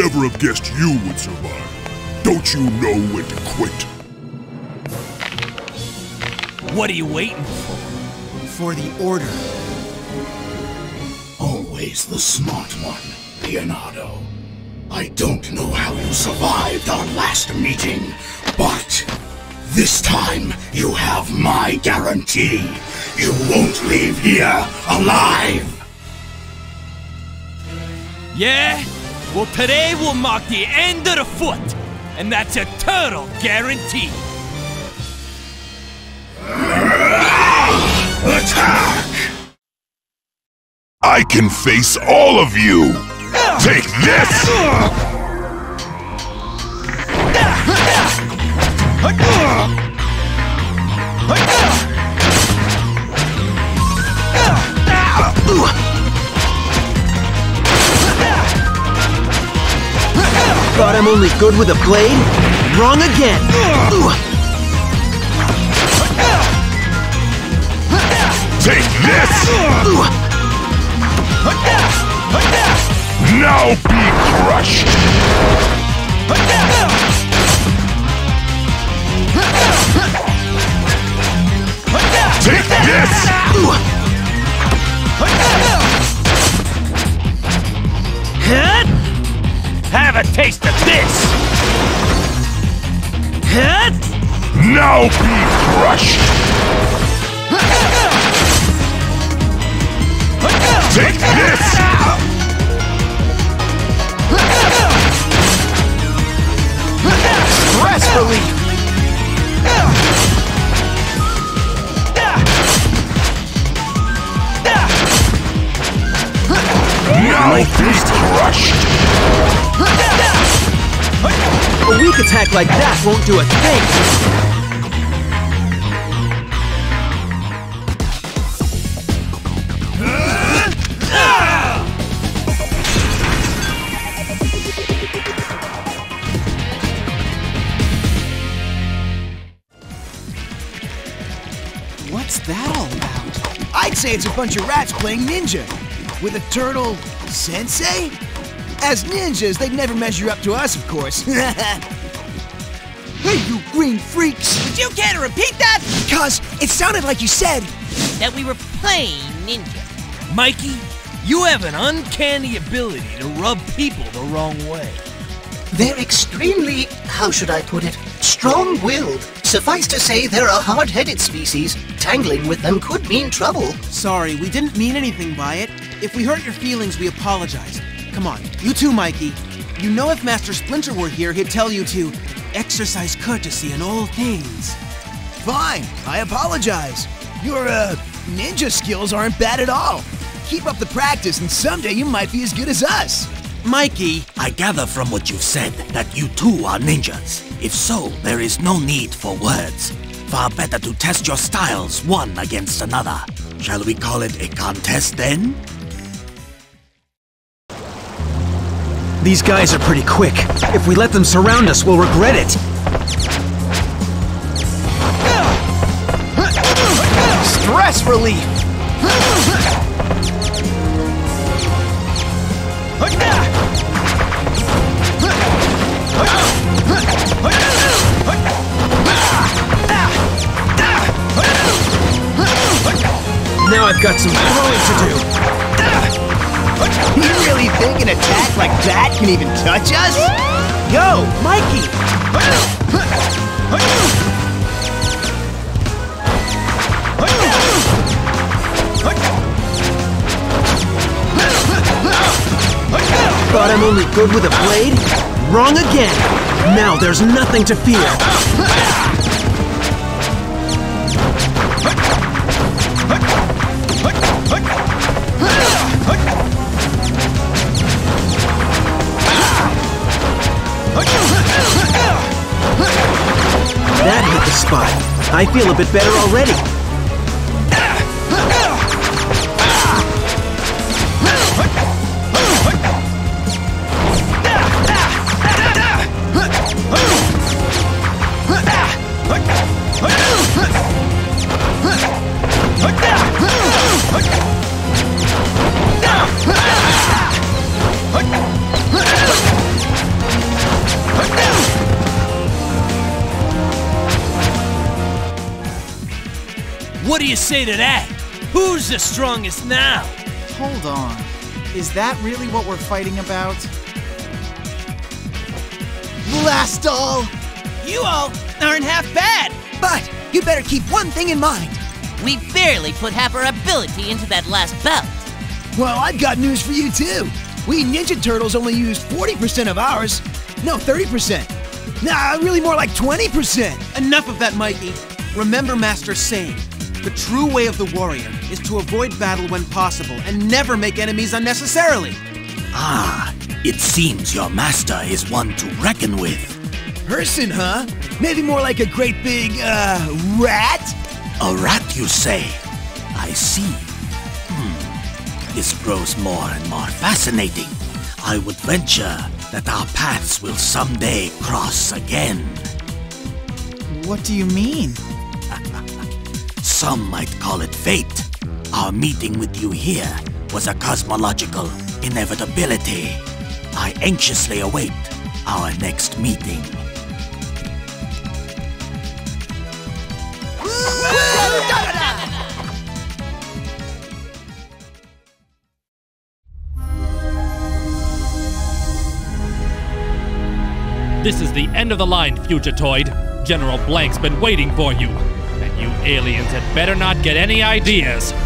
I'd never have guessed you would survive. Don't you know when to quit? What are you waiting for? For the order. Always the smart one, Leonardo. I don't know how you survived our last meeting, but this time you have my guarantee. You won't leave here alive! Yeah? Well, today will mark the end of the foot, and that's a total guarantee. Attack! I can face all of you! Take this! Thought I'm only good with a blade? Wrong again! Take this! Now be crushed! Take this! Huh? Have a taste of this! Huh? Now be crushed! Take this! Stress relief! I be crushed! A weak attack like that won't do a thing! What's that all about? I'd say it's a bunch of rats playing ninja. With a turtle sensei? As ninjas, they'd never measure up to us, of course. hey, you green freaks! Did you care to repeat that? Cuz it sounded like you said. That we were playing ninja. Mikey, you have an uncanny ability to rub people the wrong way. They're extremely, how should I put it, strong willed. Suffice to say, they're a hard headed species. Tangling with them could mean trouble. Sorry, we didn't mean anything by it. If we hurt your feelings, we apologize. Come on, you too, Mikey. You know if Master Splinter were here, he'd tell you to exercise courtesy in all things. Fine, I apologize. Your, uh, ninja skills aren't bad at all. Keep up the practice, and someday you might be as good as us. Mikey, I gather from what you've said that you too are ninjas. If so, there is no need for words. Far better to test your styles one against another. Shall we call it a contest then? these guys are pretty quick. If we let them surround us, we'll regret it. Stress relief! Now I've got some throwing to do. You really think an attack like that can even touch us? Yo, Mikey! Thought I'm only good with a blade? Wrong again! Now there's nothing to fear. Spot. I feel a bit better already. You say to that? Who's the strongest now? Hold on. Is that really what we're fighting about? Blast all! You all aren't half bad. But you better keep one thing in mind. We barely put half our ability into that last bout. Well, I've got news for you too. We Ninja Turtles only used 40% of ours. No, 30%. Nah, really more like 20%. Enough of that, Mikey. Remember Master saying, the true way of the warrior is to avoid battle when possible and never make enemies unnecessarily. Ah, it seems your master is one to reckon with. Person, huh? Maybe more like a great big, uh, rat? A rat, you say? I see. Hmm. This grows more and more fascinating. I would venture that our paths will someday cross again. What do you mean? Some might call it fate. Our meeting with you here was a cosmological inevitability. I anxiously await our next meeting. This is the end of the line, Fugitoid. General Blanque's been waiting for you. Aliens had better not get any ideas.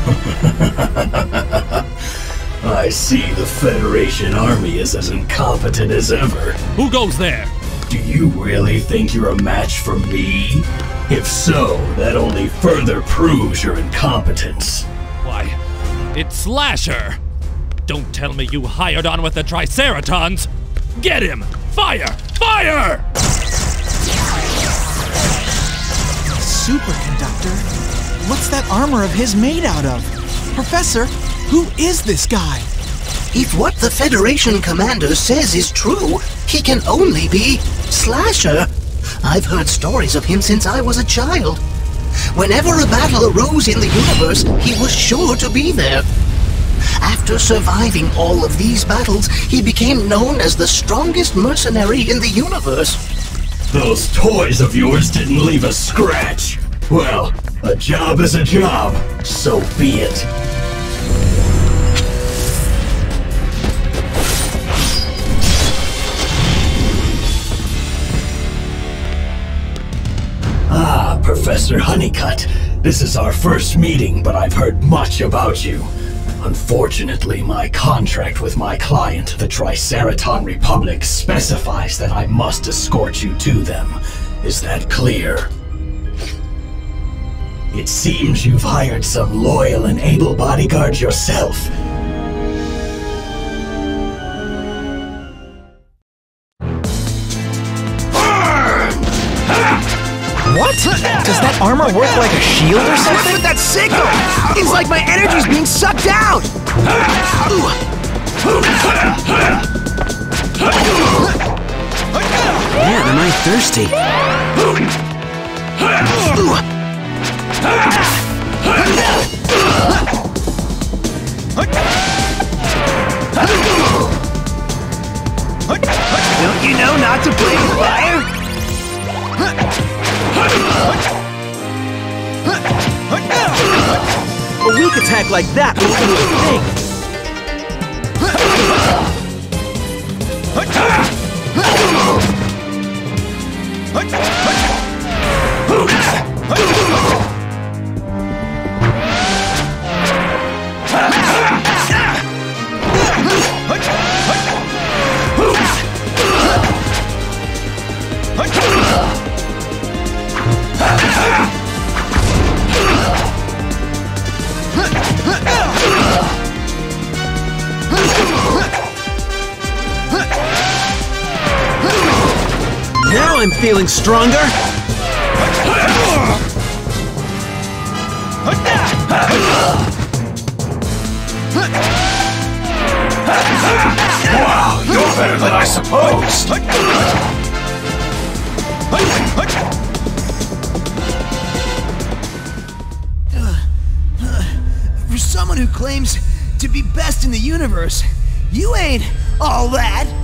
I see the Federation Army is as incompetent as ever. Who goes there? Do you really think you're a match for me? If so, that only further proves your incompetence. Why, it's Slashuur! Don't tell me you hired on with the Triceratons! Get him! Fire! Fire! Superconductor? What's that armor of his made out of? Professor, who is this guy? If what the Federation commander says is true, he can only be Slashuur. I've heard stories of him since I was a child. Whenever a battle arose in the universe, he was sure to be there. After surviving all of these battles, he became known as the strongest mercenary in the universe. Those toys of yours didn't leave a scratch. Well, a job is a job, so be it. Ah, Professor Honeycutt. This is our first meeting, but I've heard much about you. Unfortunately, my contract with my client, the Triceraton Republic, specifies that I must escort you to them. Is that clear? It seems you've hired some loyal and able bodyguards yourself. Armor work like a shield or something? What's With that signal! It's like my energy's being sucked out! Man, am I thirsty. Don't you know not to play with fire? A weak attack like that will do a thing. Now I'm feeling stronger. Wow, you're better than I supposed! For someone who claims to be best in the universe, you ain't all that.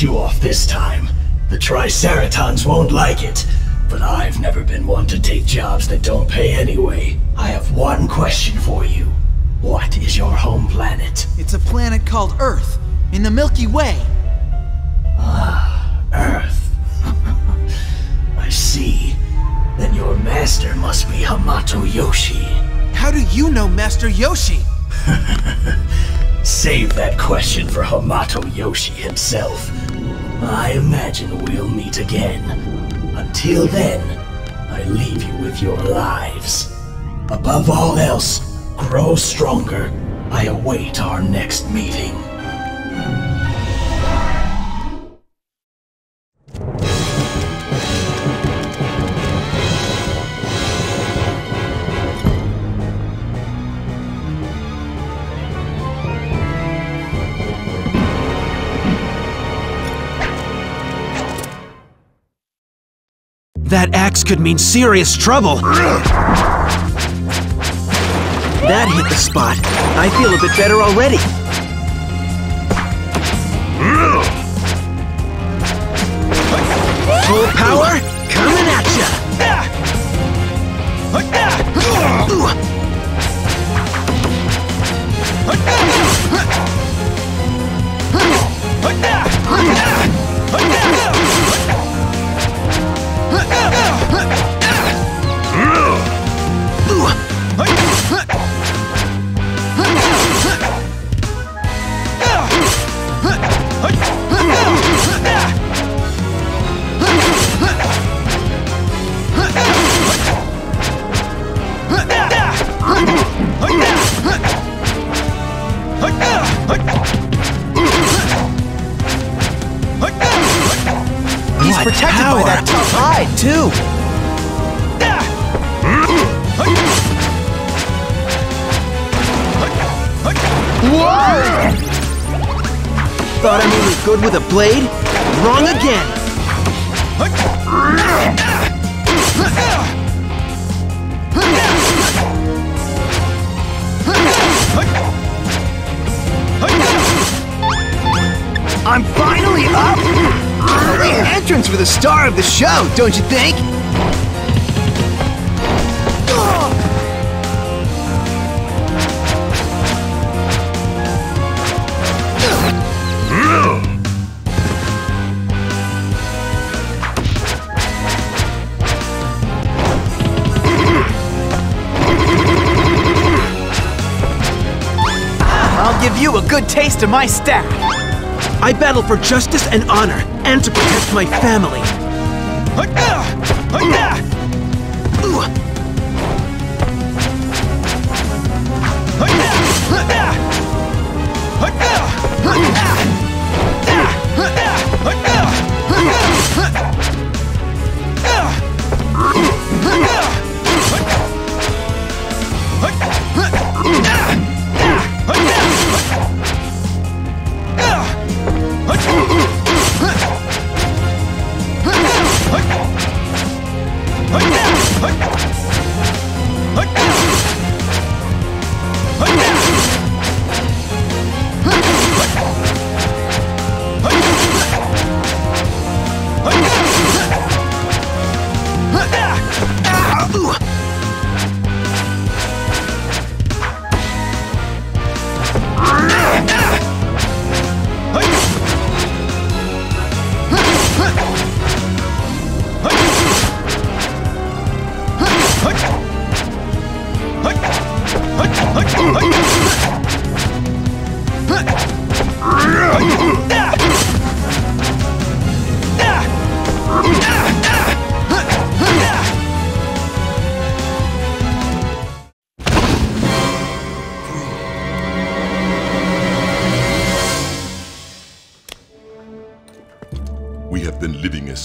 You off this time. The Triceratons won't like it, but I've never been one to take jobs that don't pay anyway. I have one question for you. What is your home planet? It's a planet called Earth, in the Milky Way. Ah, Earth. I see. Then your master must be Hamato Yoshi. How do you know Master Yoshi? Save that question for Hamato Yoshi himself. I imagine we'll meet again. Until then, I leave you with your lives. Above all else, grow stronger. I await our next meeting. That axe could mean serious trouble. That hit the spot. I feel a bit better already. Full power, coming at ya! He's protected by that tough hide, too. Whoa! Thought I'm only good with a blade? Wrong again! I'm finally up! The entrance for the star of the show, don't you think? Good taste of my staff. I battle for justice and honor, and to protect my family.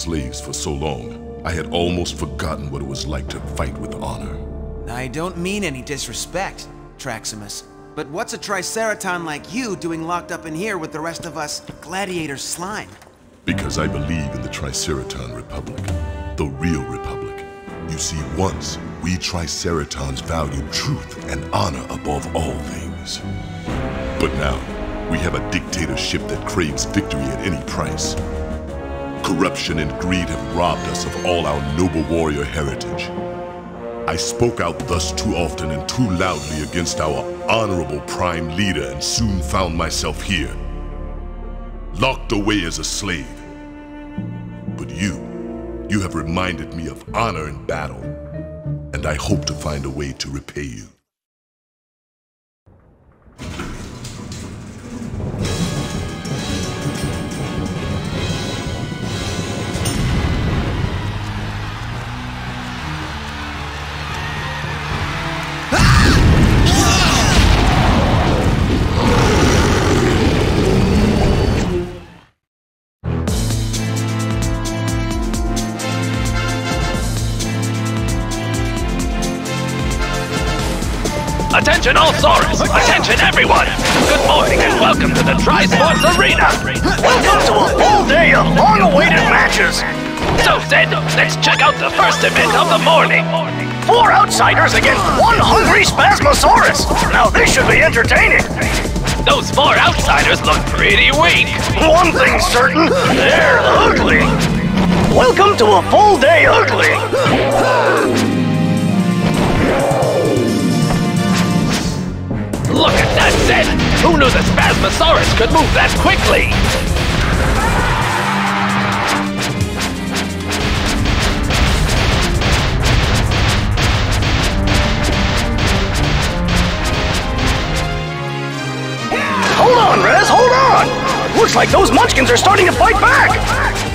Slaves for so long, I had almost forgotten what it was like to fight with honor. I don't mean any disrespect, Traximus. But what's a Triceraton like you doing locked up in here with the rest of us gladiator slime? Because I believe in the Triceraton Republic, the real Republic. You see, once we Triceratons valued truth and honor above all things. But now, we have a dictatorship that craves victory at any price. Corruption and greed have robbed us of all our noble warrior heritage. I spoke out thus too often and too loudly against our honorable prime leader and soon found myself here, locked away as a slave. But you, you have reminded me of honor in battle, and I hope to find a way to repay you. Attention all Saurus! Attention everyone! Good morning and welcome to the Tri-Sports Arena! Welcome to a full day of long-awaited matches! So then, let's check out the first event of the morning! Four outsiders against one hungry Spasmosaurus! Now this should be entertaining! Those four outsiders look pretty weak! One thing's certain, they're ugly! Welcome to a full day ugly! Look at that Zed! Who knew the Spasmosaurus could move that quickly? Hold on, Rez, hold on! Looks like those munchkins are starting to fight back!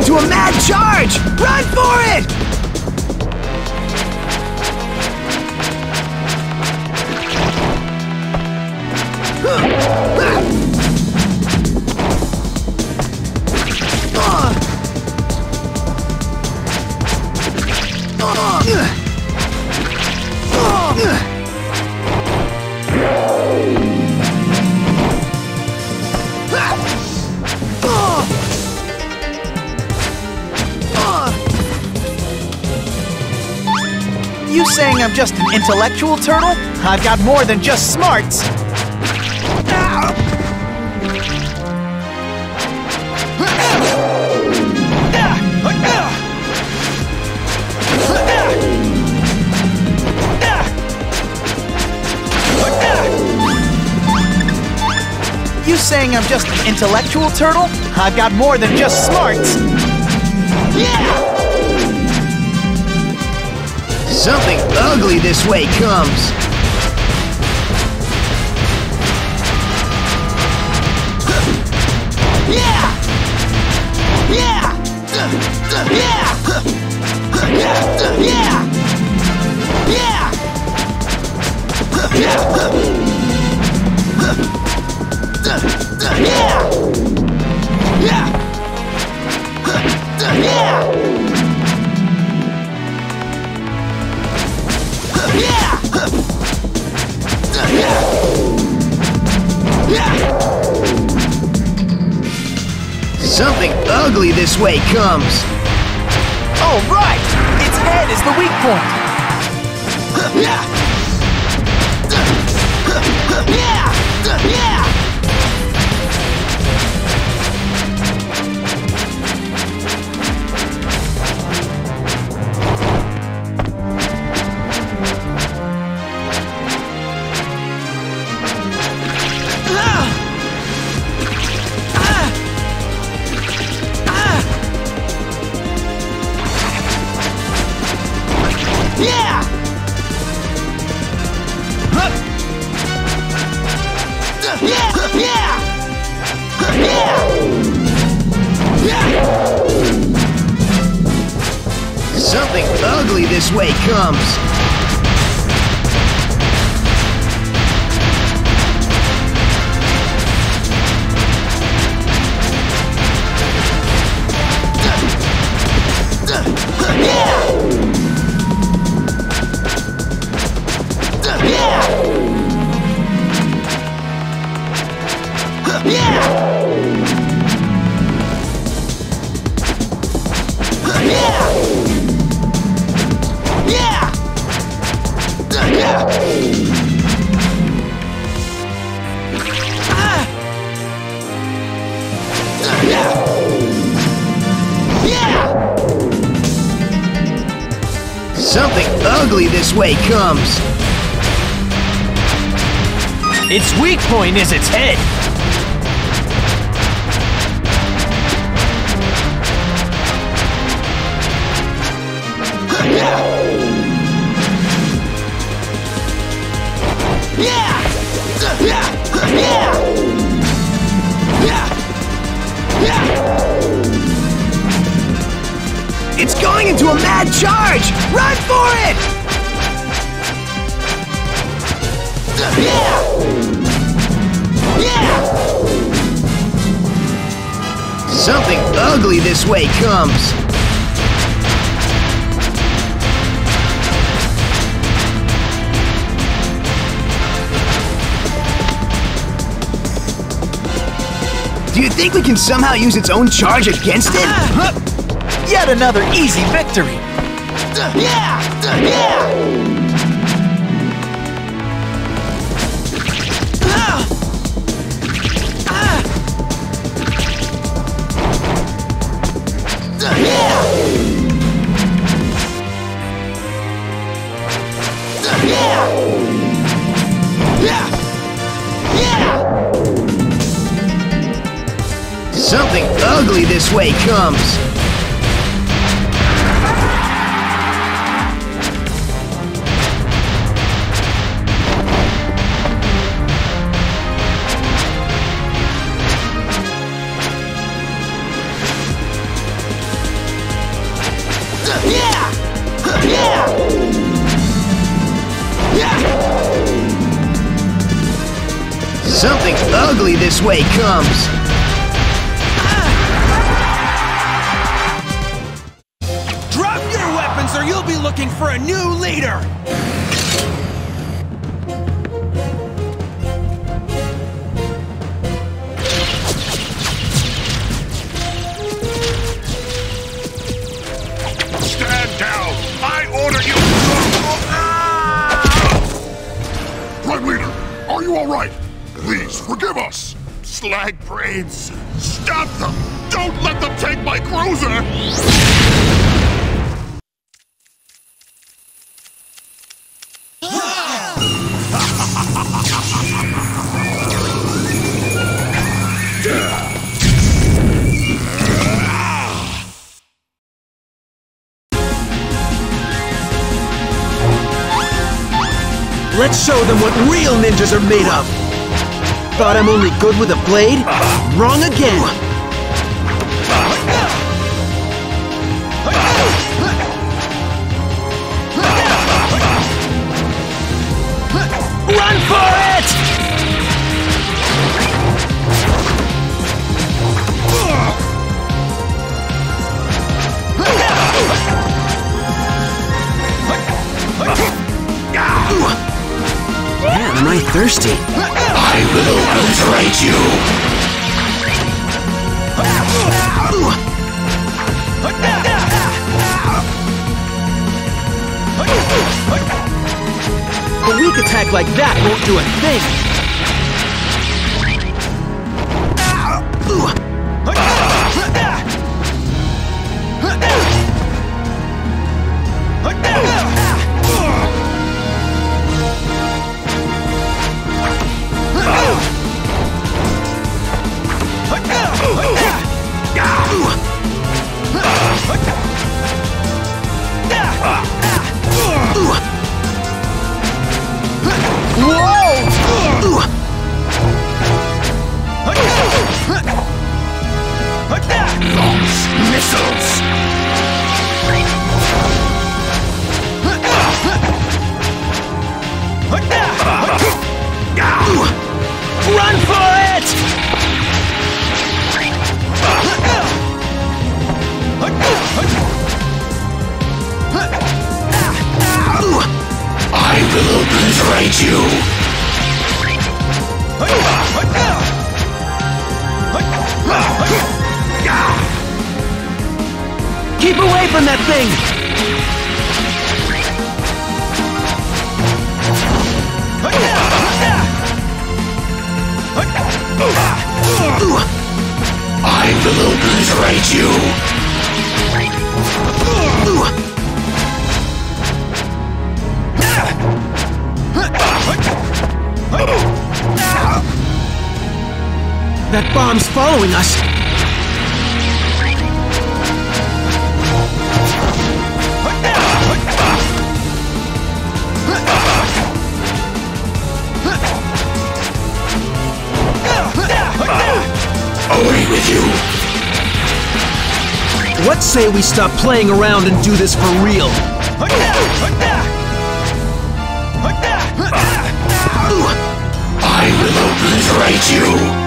Into a mad charge! Run for it! Saying I'm just an intellectual turtle? I've got more than just smarts. You saying I'm just an intellectual turtle? I've got more than just smarts. Something ugly this way comes. Yeah! Yeah! Yeah! Yeah! Yeah! Yeah! Yeah! Something ugly this way comes. Oh, right! Its head is the weak point. Yeah! Yeah! Yeah! Something ugly this way comes. Its weak point is its head. Going into a mad charge! Run for it! Yeah! Yeah! Something ugly this way comes. Do you think we can somehow use its own charge against it? Uh-huh. Yet another easy victory. Yeah! Yeah! Something ugly this way comes. Way comes. Let's show them what real ninjas are made of! Thought I'm only good with a blade? Wrong again! Run for it! Am I thirsty. I will obliterate you! A weak attack like that won't do a thing! What say we stop playing around and do this for real? I will obliterate you!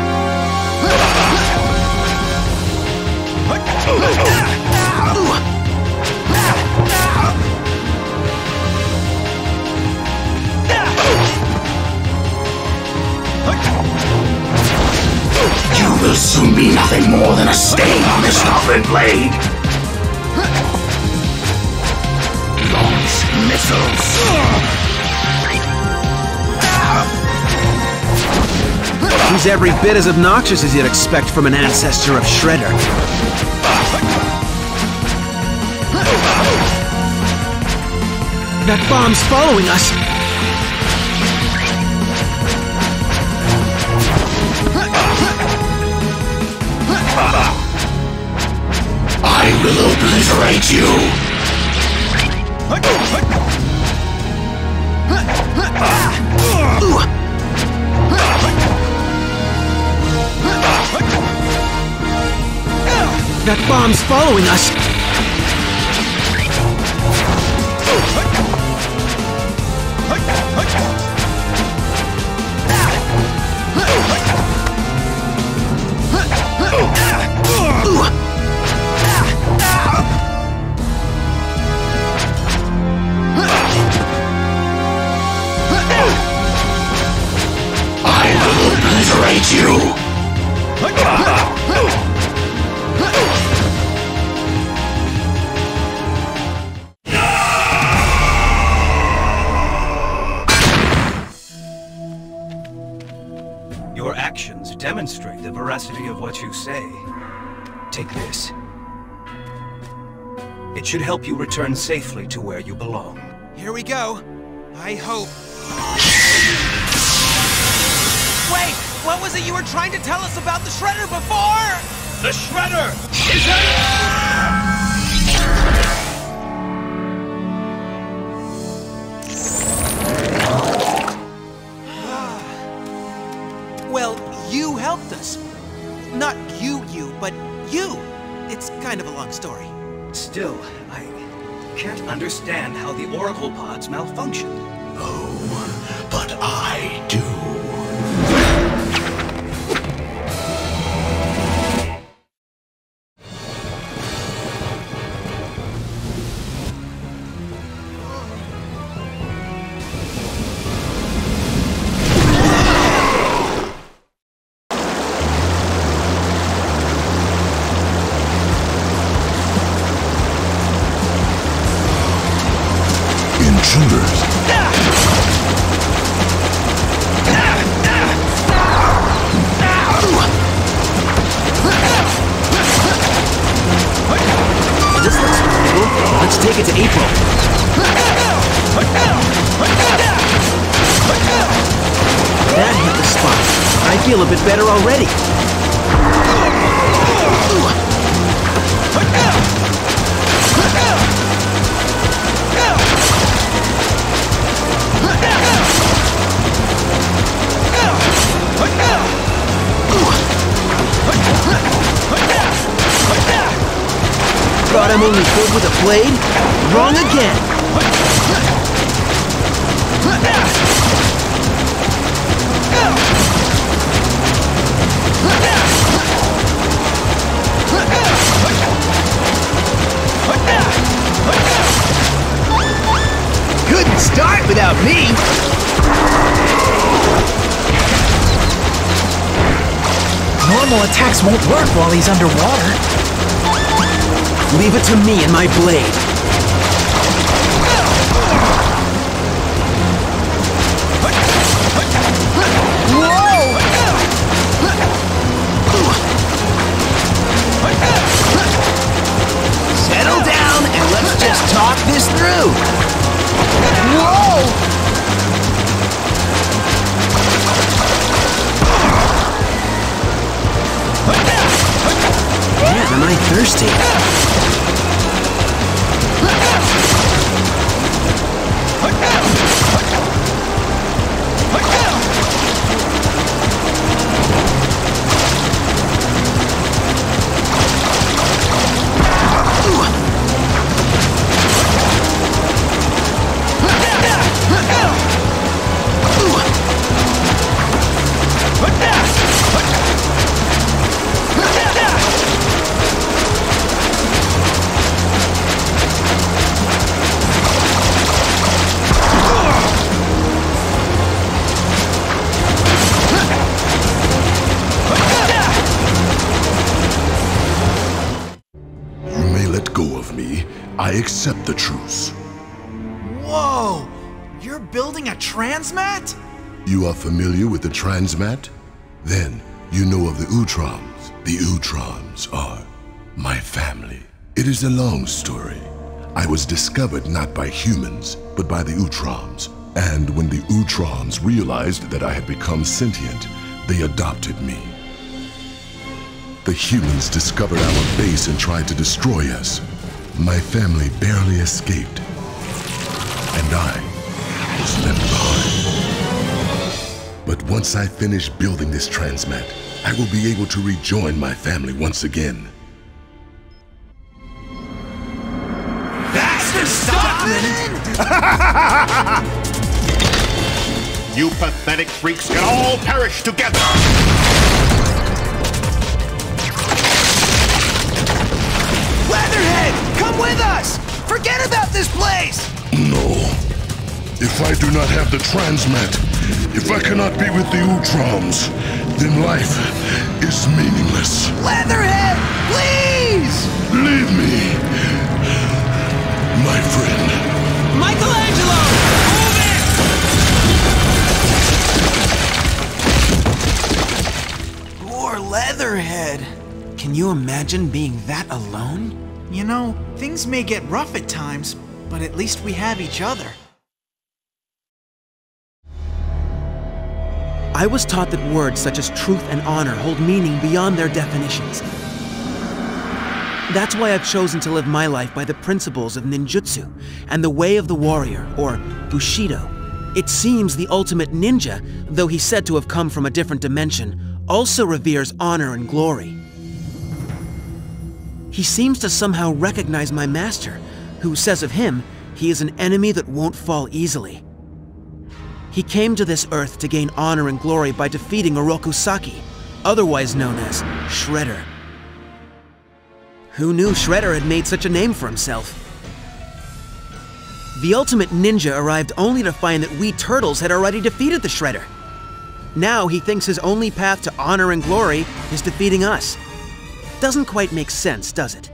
You will soon be nothing more than a stain on this goblin blade! Launch missiles! He's every bit as obnoxious as you'd expect from an ancestor of Shredder. That bomb's following us! I will obliterate you! That bomb's following us! Will obliterate you! Your actions demonstrate the veracity of what you say. Take this. It should help you return safely to where you belong. Here we go. I hope. What was it you were trying to tell us about the Shredder before? The Shredder is a... Well, you helped us. Not you, you, but you. It's kind of a long story. Still, I can't understand how the Oracle pods malfunctioned. Oh, but I do. Intruders! This looks cool. Let's take it to April. That hit the spot. I feel a bit better already. Thought I'm only good with a blade? Wrong again. Couldn't start without me! Normal attacks won't work while he's underwater. Leave it to me and my blade. Settle down and let's just talk this through. Whoa! Am I thirsty. I accept the truce. Whoa! You're building a transmat? You are familiar with the Transmat? Then you know of the Utroms. The Utroms are my family. It is a long story. I was discovered not by humans, but by the Utroms. And when the Utroms realized that I had become sentient, they adopted me. The humans discovered our base and tried to destroy us. My family barely escaped. And I was left behind. But once I finish building this transmat, I will be able to rejoin my family once again. Baxter Stockman! You pathetic freaks can all perish together! Come with us! Forget about this place! No. If I do not have the transmat, if I cannot be with the Utroms, then life is meaningless. Leatherhead! Please! Leave me, my friend. Michelangelo! Move Poor Leatherhead. Can you imagine being that alone? You know, things may get rough at times, but at least we have each other. I was taught that words such as truth and honor hold meaning beyond their definitions. That's why I've chosen to live my life by the principles of ninjutsu and the way of the warrior, or Bushido. It seems the ultimate ninja, though he's said to have come from a different dimension, also reveres honor and glory. He seems to somehow recognize my master, who says of him, he is an enemy that won't fall easily. He came to this earth to gain honor and glory by defeating Oroku Saki, otherwise known as Shredder. Who knew Shredder had made such a name for himself? The ultimate ninja arrived only to find that we turtles had already defeated the Shredder. Now he thinks his only path to honor and glory is defeating us. Doesn't quite make sense, does it?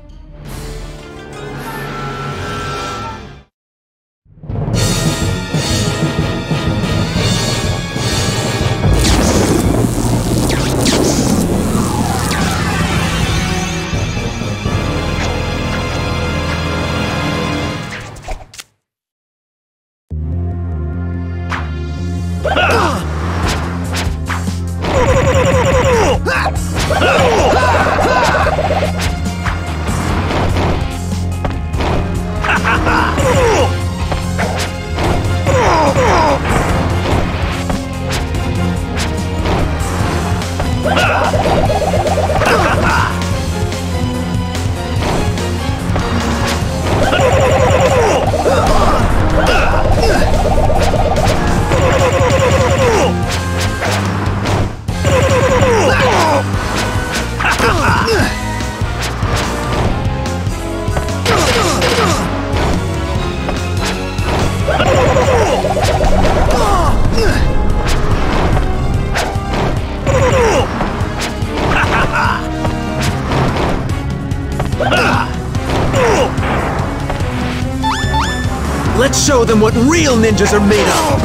Them what real ninjas are made of!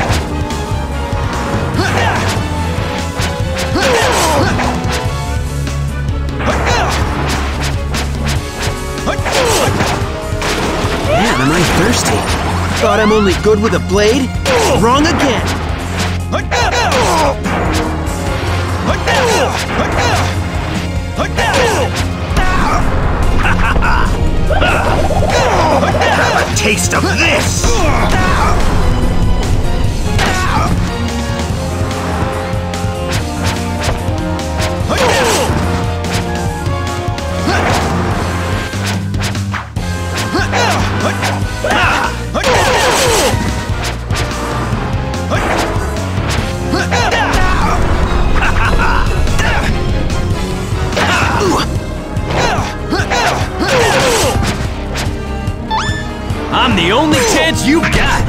Man, am I thirsty. Thought I'm only good with a blade? Wrong again! taste of this! I'm the only chance you've got!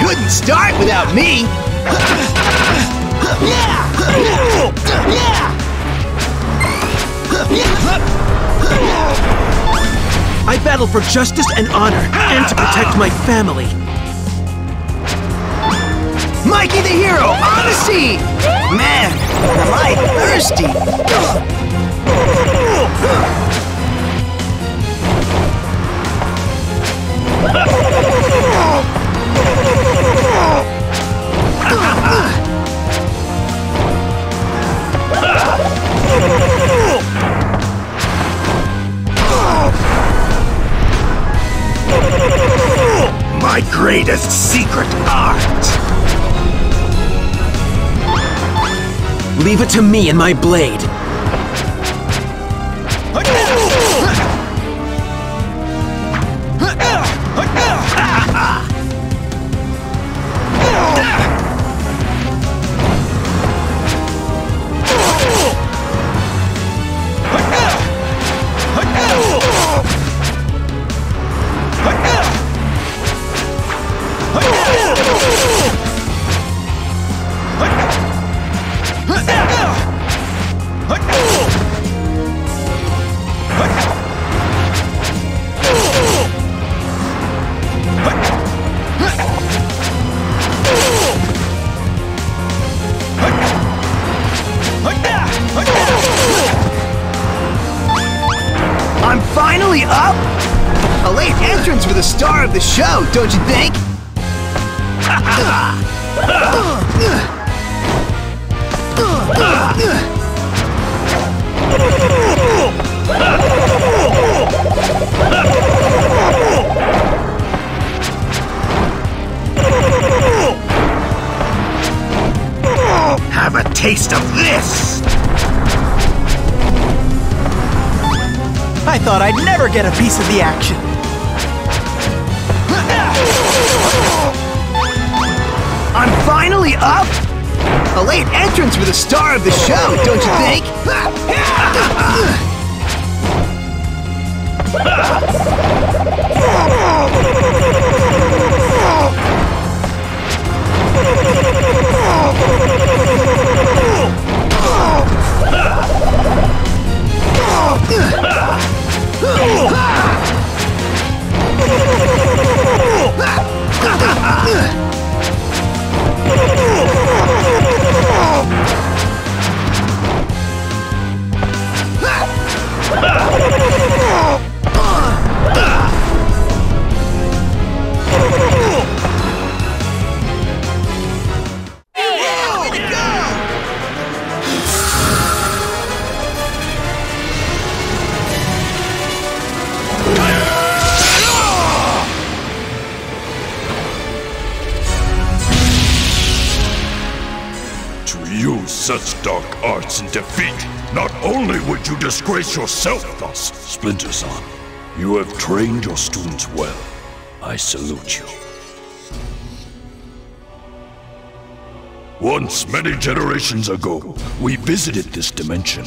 Couldn't start without me. I battle for justice and honor, and to protect my family. Mikey the Hero on the scene! Man, am I thirsty! My greatest secret art! Leave it to me and my blade. I'm finally up! A late entrance for the star of the show, don't you think? Get a piece of the action. I'm finally up! A late entrance for the star of the show, don't you think? To such dark arts and defeat, not only would you disgrace yourself thus, Splinter Son, you have trained your students well. I salute you. Once, many generations ago, we visited this dimension,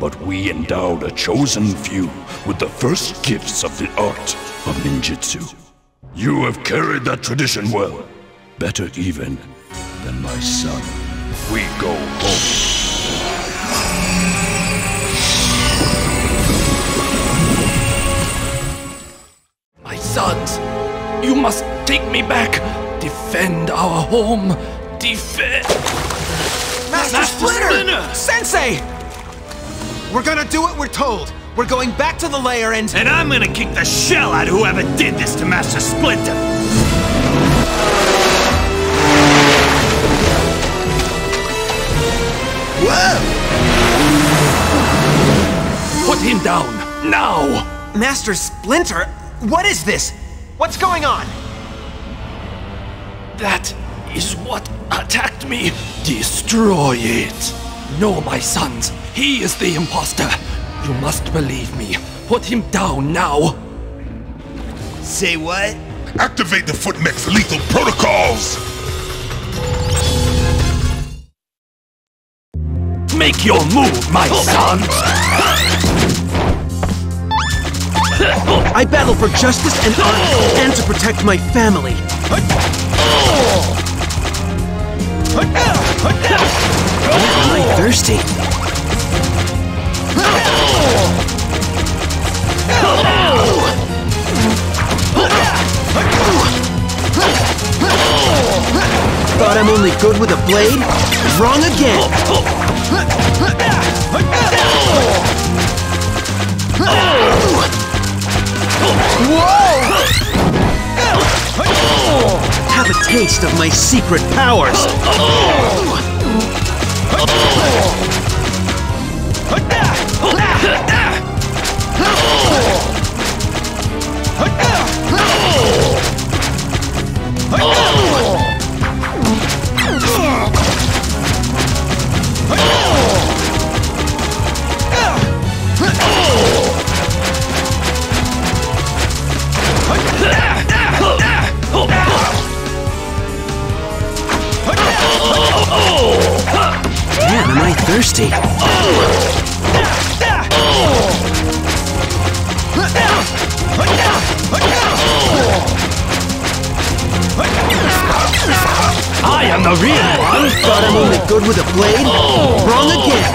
but we endowed a chosen few with the first gifts of the art of ninjutsu. You have carried that tradition well, better even than my son. We go home. My sons, you must take me back. Defend our home. Defend. Master, Splinter! Sensei! We're gonna do what we're told. We're going back to the lair and... And I'm gonna kick the shell out of whoever did this to Master Splinter! Down, now! Master Splinter, what is this? What's going on? That is what attacked me. Destroy it. No, my sons, he is the imposter. You must believe me. Put him down now. Say what? Activate the Footmech's lethal protocols! Make your move, my son! I battle for justice and honor, and to protect my family. Am I thirsty? Thought I'm only good with a blade? Wrong again! Have a taste of my secret powers! Man, am I thirsty? I am the real one! Thought I'm only good with a blade? Wrong again!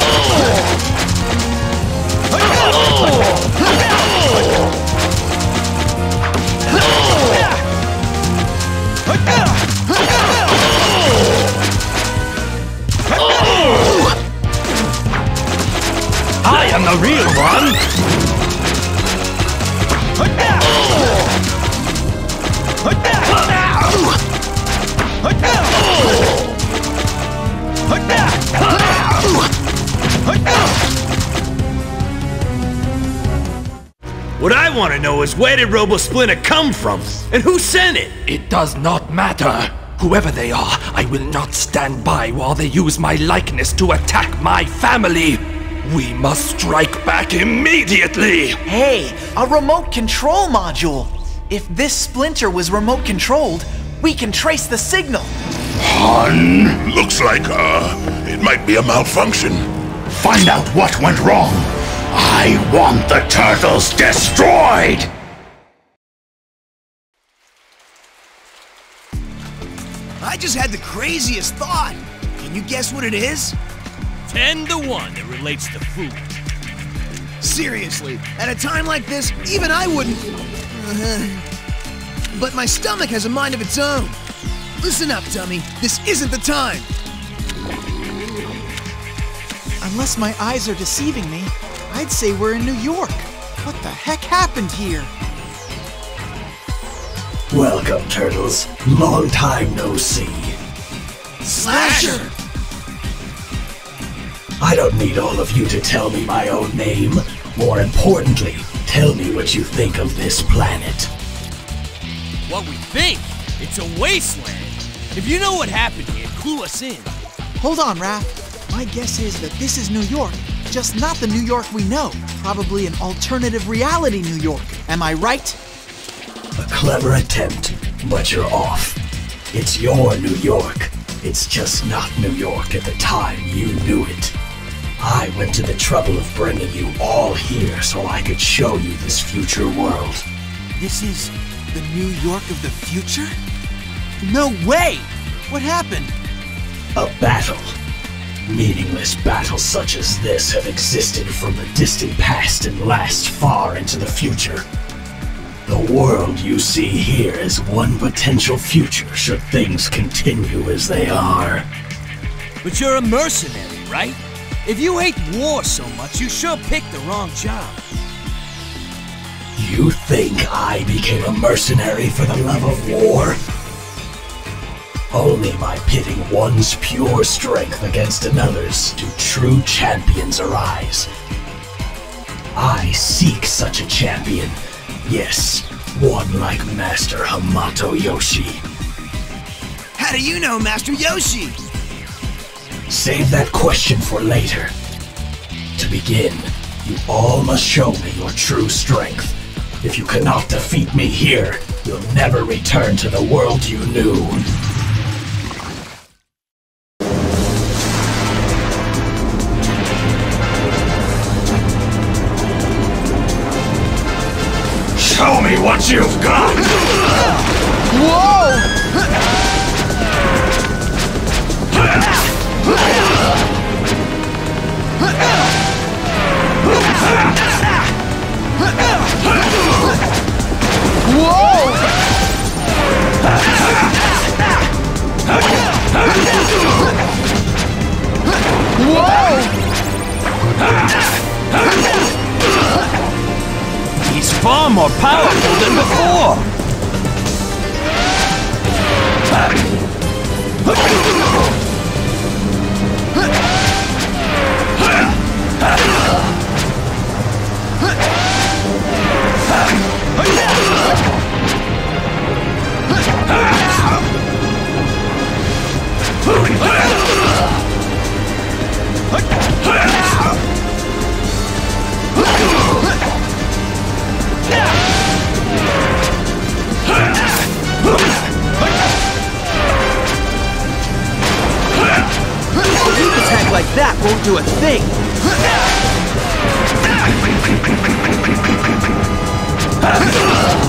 Am the real one! What I want to know is where did Robo Splinter come from? And who sent it? It does not matter. Whoever they are, I will not stand by while they use my likeness to attack my family. We must strike back immediately! Hey, a remote control module! If this splinter was remote controlled, we can trace the signal. Hun, looks like, uh, it might be a malfunction. Find out what went wrong. I want the turtles destroyed! I just had the craziest thought. Can you guess what it is? Ten to one that relates to food. Seriously, at a time like this, even I wouldn't. Uh, but my stomach has a mind of its own. Listen up, dummy. This isn't the time. Unless my eyes are deceiving me, I'd say we're in New York. What the heck happened here? Welcome, turtles. Long time no see. Slashuur! I don't need all of you to tell me my own name. More importantly, tell me what you think of this planet. What we think? It's a wasteland. If you know what happened here, clue us in. Hold on, Raph. My guess is that this is New York, just not the New York we know. Probably an alternative reality New York. Am I right? A clever attempt, but you're off. It's your New York. It's just not New York at the time you knew it. I went to the trouble of bringing you all here so I could show you this future world. This is the New York of the future? No way! What happened? A battle. Meaningless battles such as this have existed from the distant past and last far into the future. The world you see here is one potential future should things continue as they are. But you're a mercenary, right? If you hate war so much, you sure picked the wrong job. You think I became a mercenary for the love of war? Only by pitting one's pure strength against another's do true champions arise. I seek such a champion. Yes, one like Master Hamato Yoshi. How do you know Master Yoshi? Save that question for later. To begin, you all must show me your true strength. If you cannot defeat me here, you'll never return to the world you knew. Show me what you've got! Whoa! Far more powerful than before! Attack like that won't do a thing. What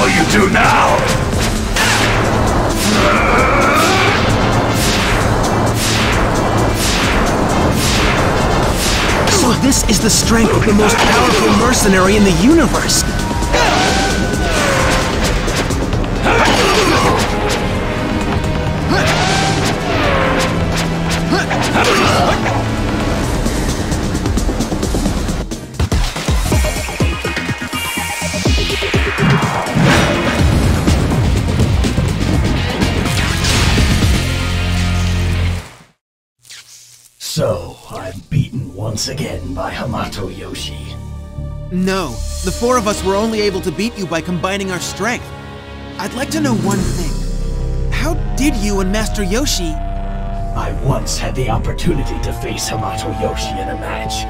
will you do now? So this is the strength of the most powerful mercenary in the universe. once again by Hamato Yoshi. No, the four of us were only able to beat you by combining our strength. I'd like to know one thing. How did you and Master Yoshi... I once had the opportunity to face Hamato Yoshi in a match.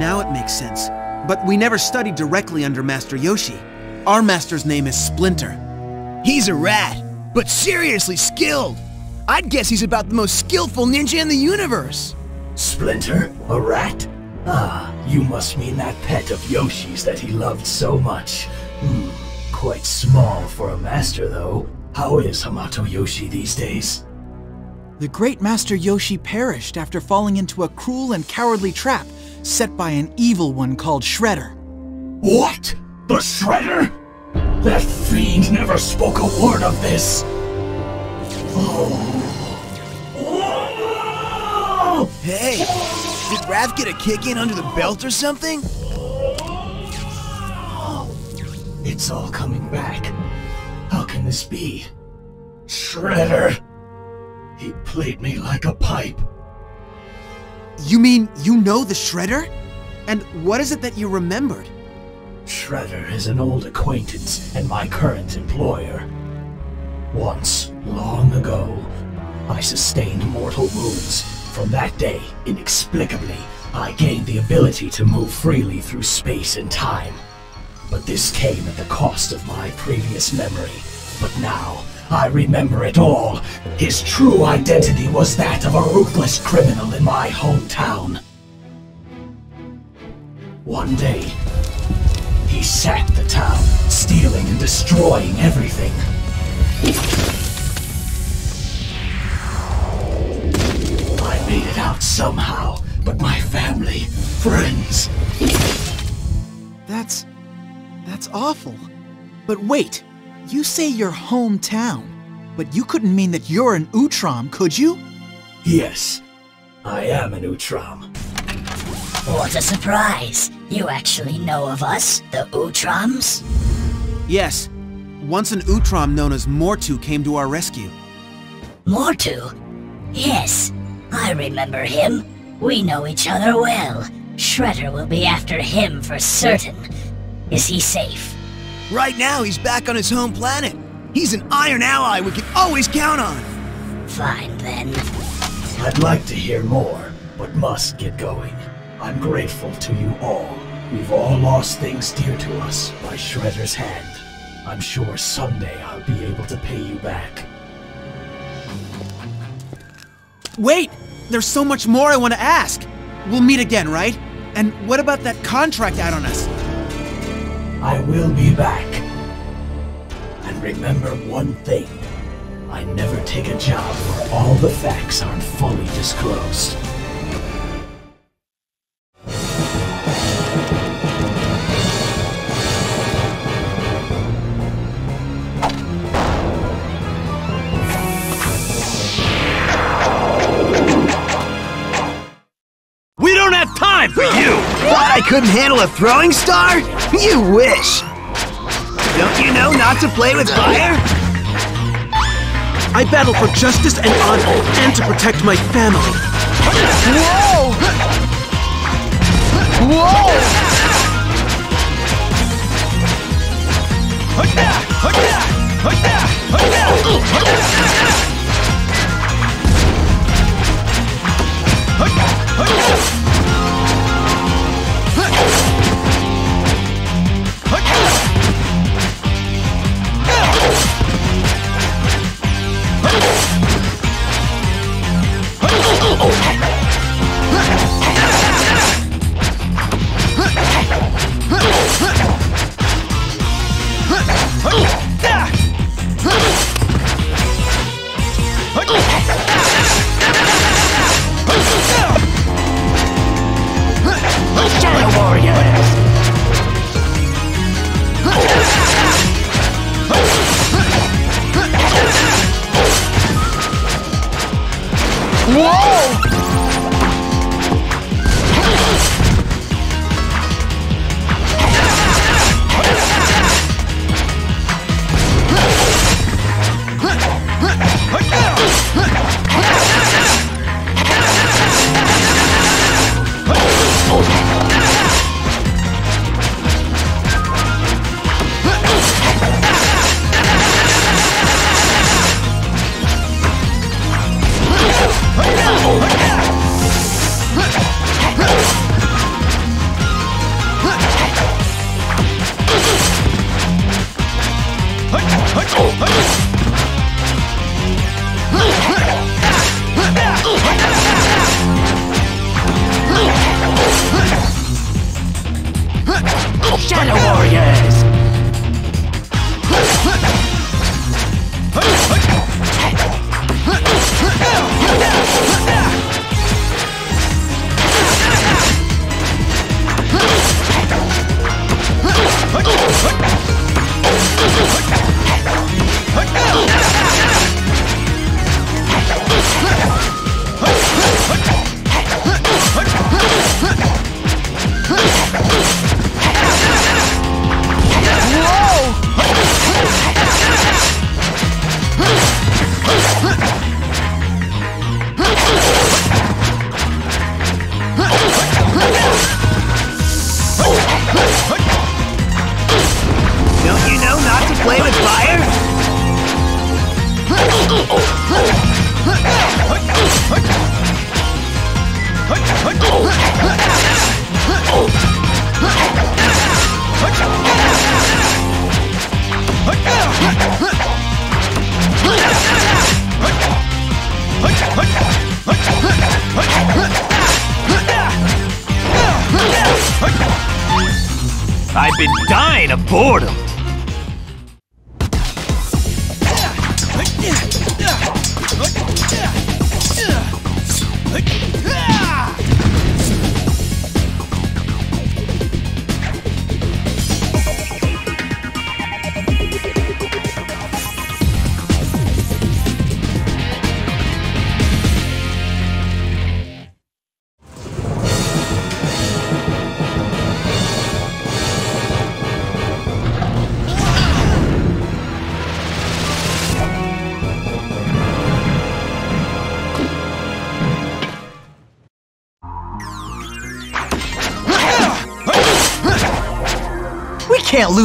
Now it makes sense. But we never studied directly under Master Yoshi. Our master's name is Splinter. He's a rat, but seriously skilled. I'd guess he's about the most skillful ninja in the universe. Splinter? A rat? Ah, you must mean that pet of Yoshi's that he loved so much. Hmm, quite small for a master, though. How is Hamato Yoshi these days? The great Master Yoshi perished after falling into a cruel and cowardly trap set by an evil one called Shredder. What? The Shredder? That fiend never spoke a word of this. Hey, did Raph get a kick in under the belt or something? It's all coming back. How can this be? Shredder! He played me like a pipe. You mean you know the Shredder? And what is it that you remembered? Shredder is an old acquaintance and my current employer. Once, long ago, I sustained mortal wounds. From that day, inexplicably, I gained the ability to move freely through space and time. But this came at the cost of my previous memory. But now, I remember it all. His true identity was that of a ruthless criminal in my hometown. One day, he sacked the town, stealing and destroying everything. Made it out somehow, but my family, friends. That's. that's awful. But wait, you say your hometown, but you couldn't mean that you're an Utrom, could you? Yes, I am an Utrom. What a surprise! You actually know of us, the Utroms? Yes. Once an Utrom known as Mortu came to our rescue. Mortu? Yes, I remember him. We know each other well. Shredder will be after him for certain. Is he safe? Right now, he's back on his home planet. He's an iron ally we can always count on. Fine then. I'd like to hear more, but must get going. I'm grateful to you all. We've all lost things dear to us by Shredder's hand. I'm sure someday I'll be able to pay you back. Wait! There's so much more I want to ask! We'll meet again, right? And what about that contract out on us? I will be back. And remember one thing. I never take a job where all the facts aren't fully disclosed. Couldn't handle a throwing star? You wish! Don't you know not to play with fire? I battle for justice and honor, and to protect my family. Whoa! Whoa! Whoa!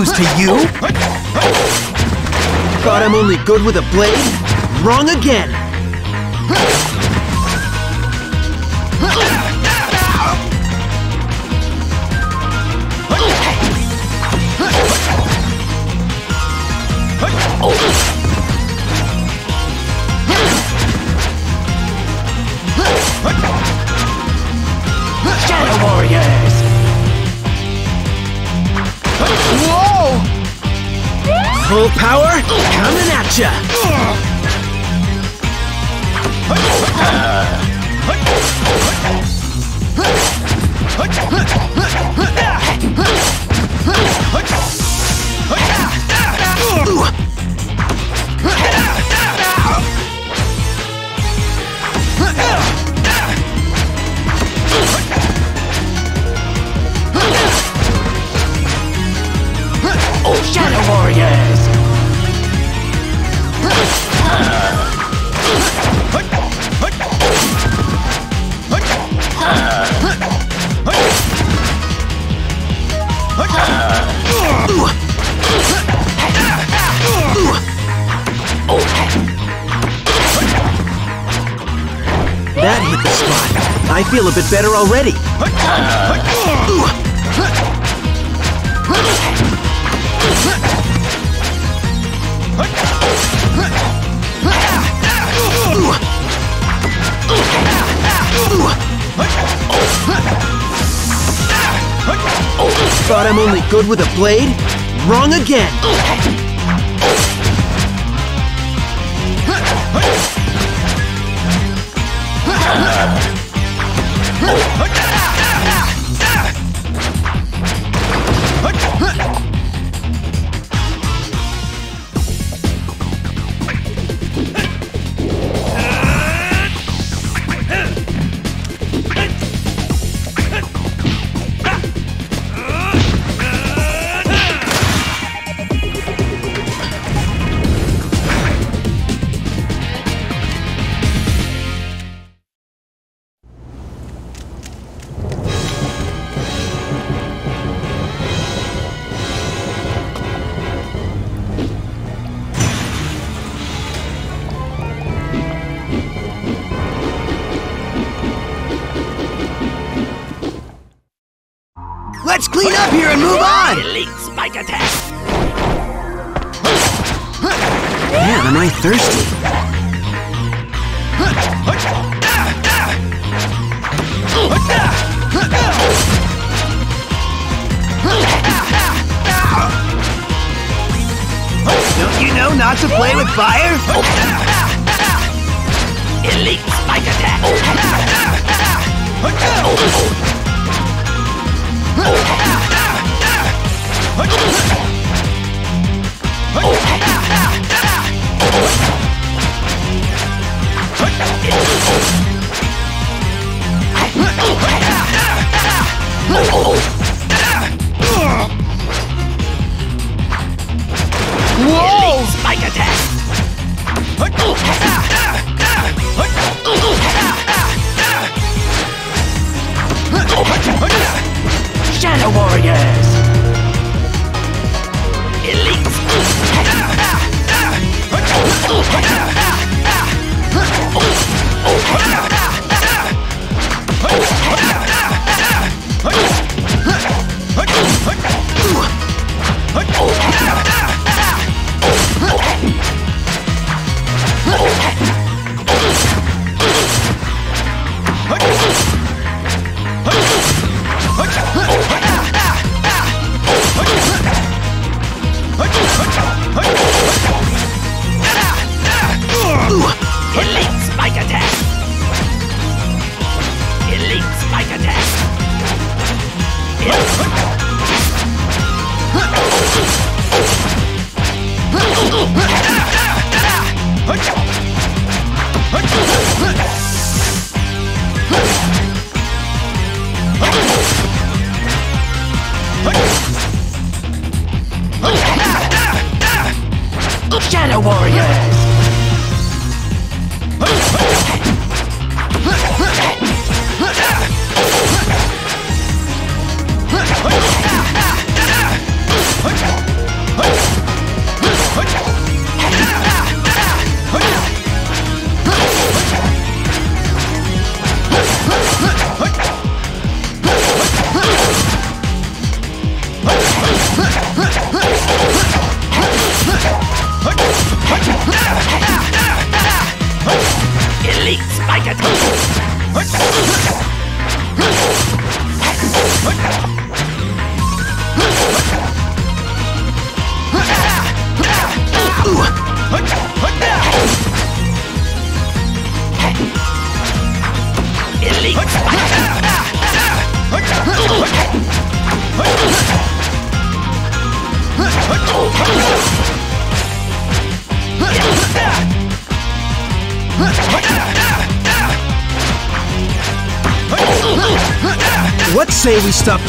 Lose to you! Thought I'm only good with a blade? Wrong again! Coming at ya! Feel a bit better already. Thought I'm only good with a blade? Wrong again!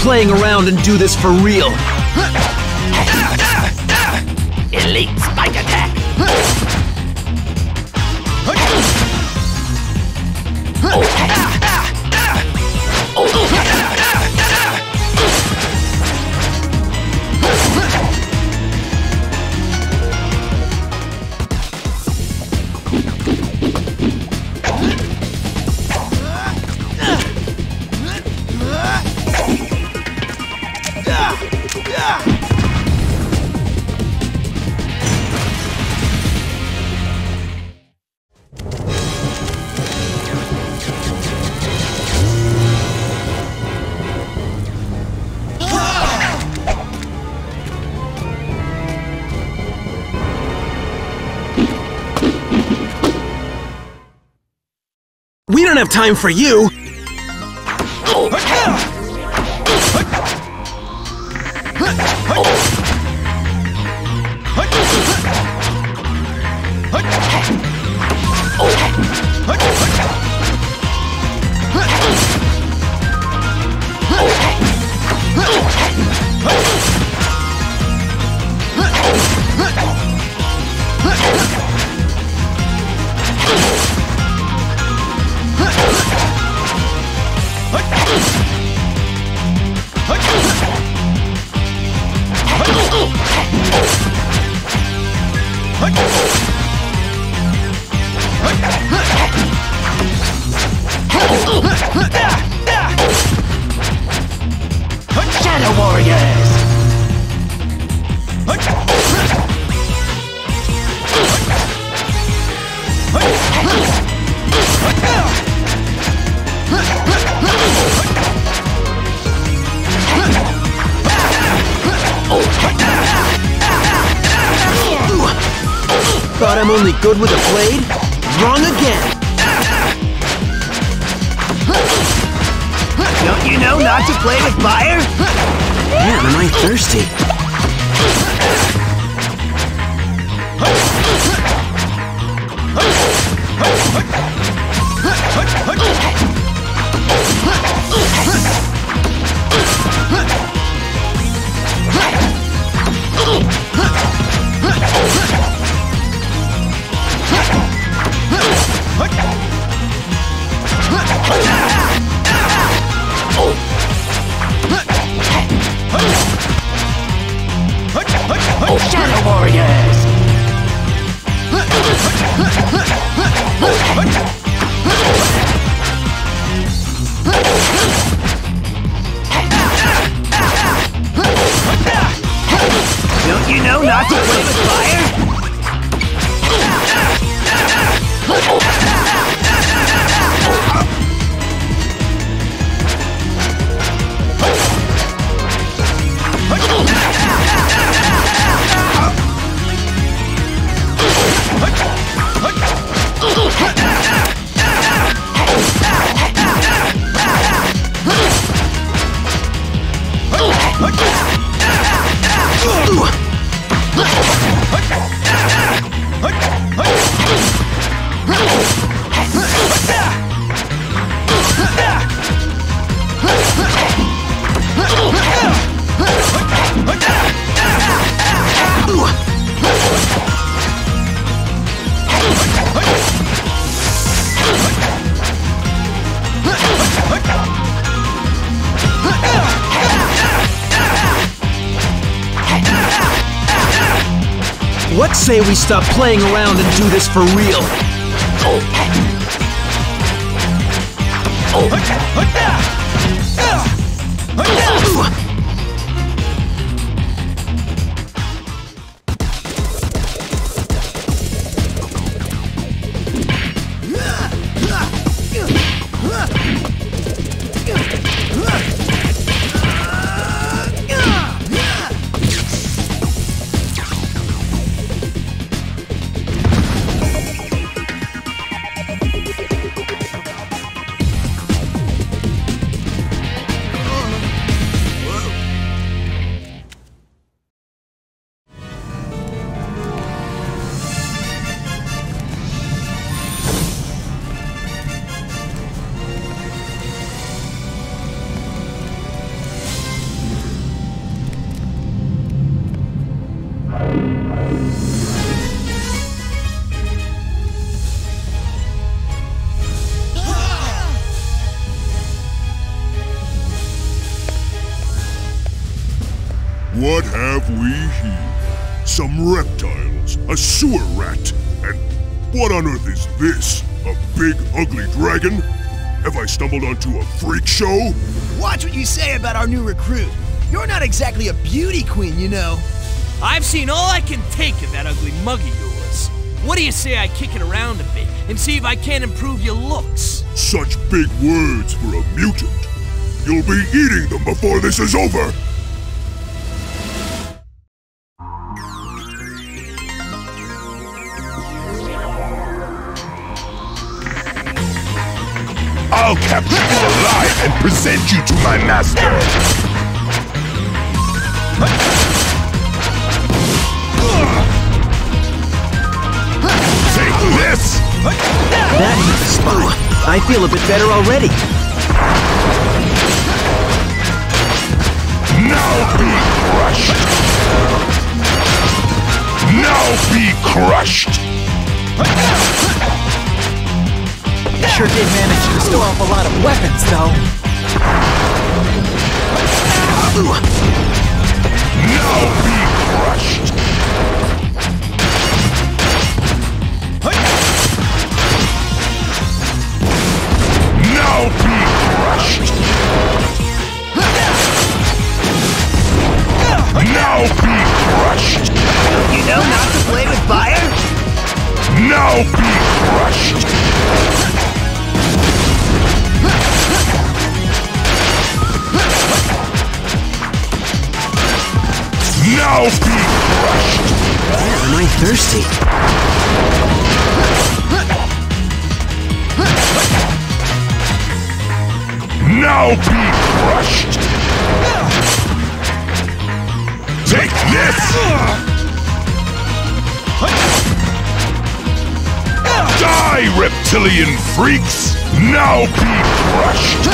playing around and do this for real. time for you. What say we stop playing around and do this for real? What stumbled onto a freak show? Watch what you say about our new recruit. You're not exactly a beauty queen, you know. I've seen all I can take of that ugly mug of yours. What do you say I kick it around a bit and see if I can't improve your looks? Such big words for a mutant. You'll be eating them before this is over. And present you to my master! Take this! That hit the spot. I feel a bit better already. Now be crushed! Now be crushed! Sure did manage to stow off a lot of weapons, though. Now be crushed! Now be crushed! Now be crushed! You know not to play with fire? Now be crushed! Now be crushed! Am I thirsty? Now be crushed! Take this! Die, reptilian freaks! Now be crushed!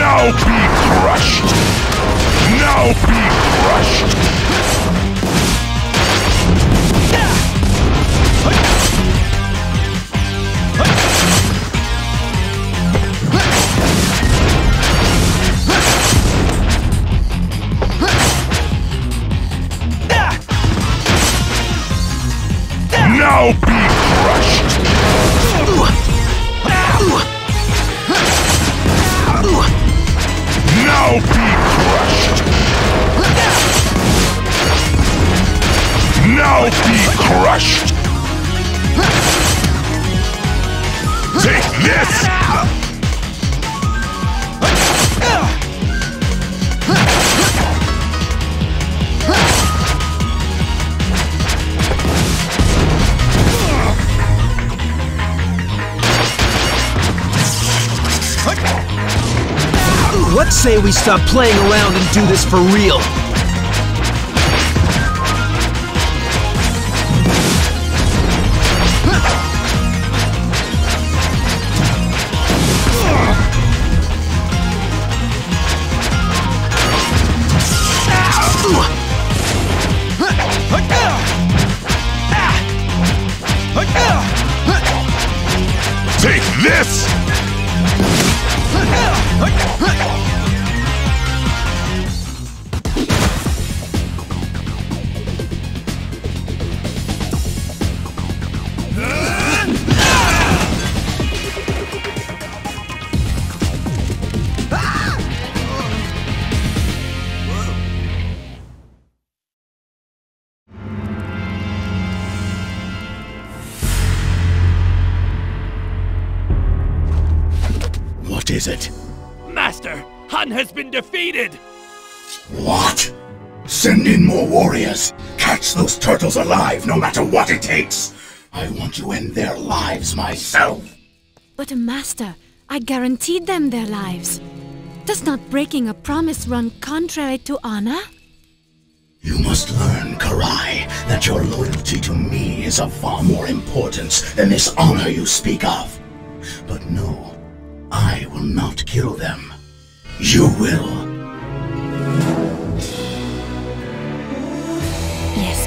Now be crushed! Now be crushed! Now be crushed! Take this! What say we stop playing around and do this for real? Alive, no matter what it takes. I want to end their lives myself. But, a Master, I guaranteed them their lives. Does not breaking a promise run contrary to honor? You must learn, Karai, that your loyalty to me is of far more importance than this honor you speak of. But no, I will not kill them. You will.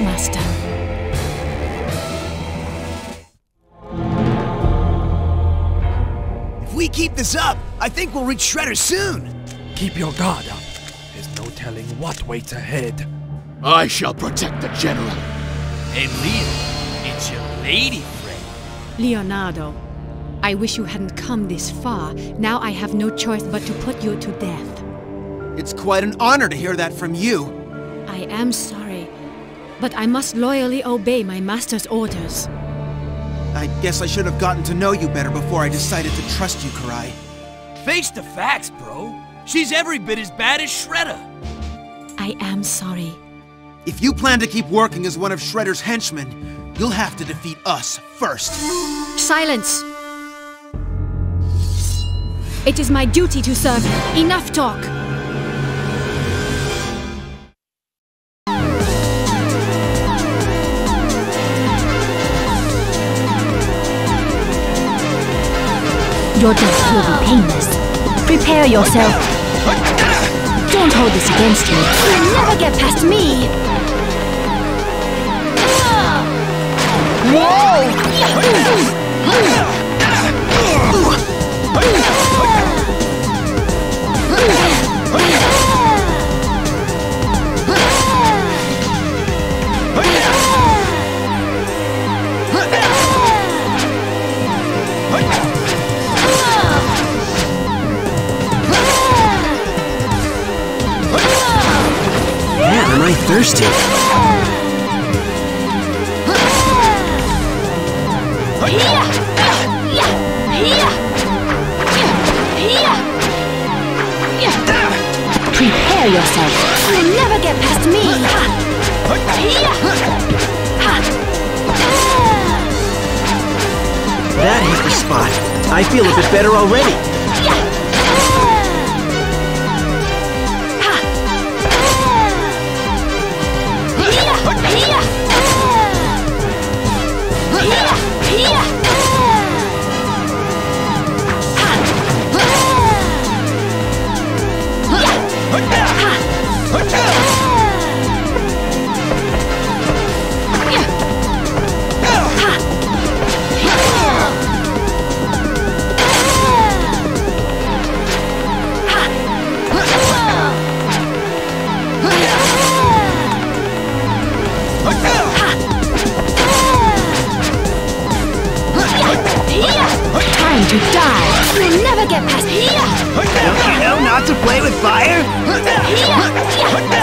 Master. If we keep this up, I think we'll reach Shredder soon. Keep your guard up. There's no telling what waits ahead. I shall protect the General. Hey, Leo, it's your lady friend. Leonardo, I wish you hadn't come this far. Now I have no choice but to put you to death. It's quite an honor to hear that from you. I am sorry, but I must loyally obey my master's orders. I guess I should have gotten to know you better before I decided to trust you, Karai. Face the facts, bro. She's every bit as bad as Shredder. I am sorry. If you plan to keep working as one of Shredder's henchmen, you'll have to defeat us first. Silence! It is my duty to serve. Enough talk! Your death will be painless. Prepare yourself. Don't hold this against you. You'll never get past me! Man, am thirsty. Prepare yourself. You'll never get past me! That hit the spot. I feel a bit better already. Time to die! You'll never get past me! Don't you know not to play with fire? Time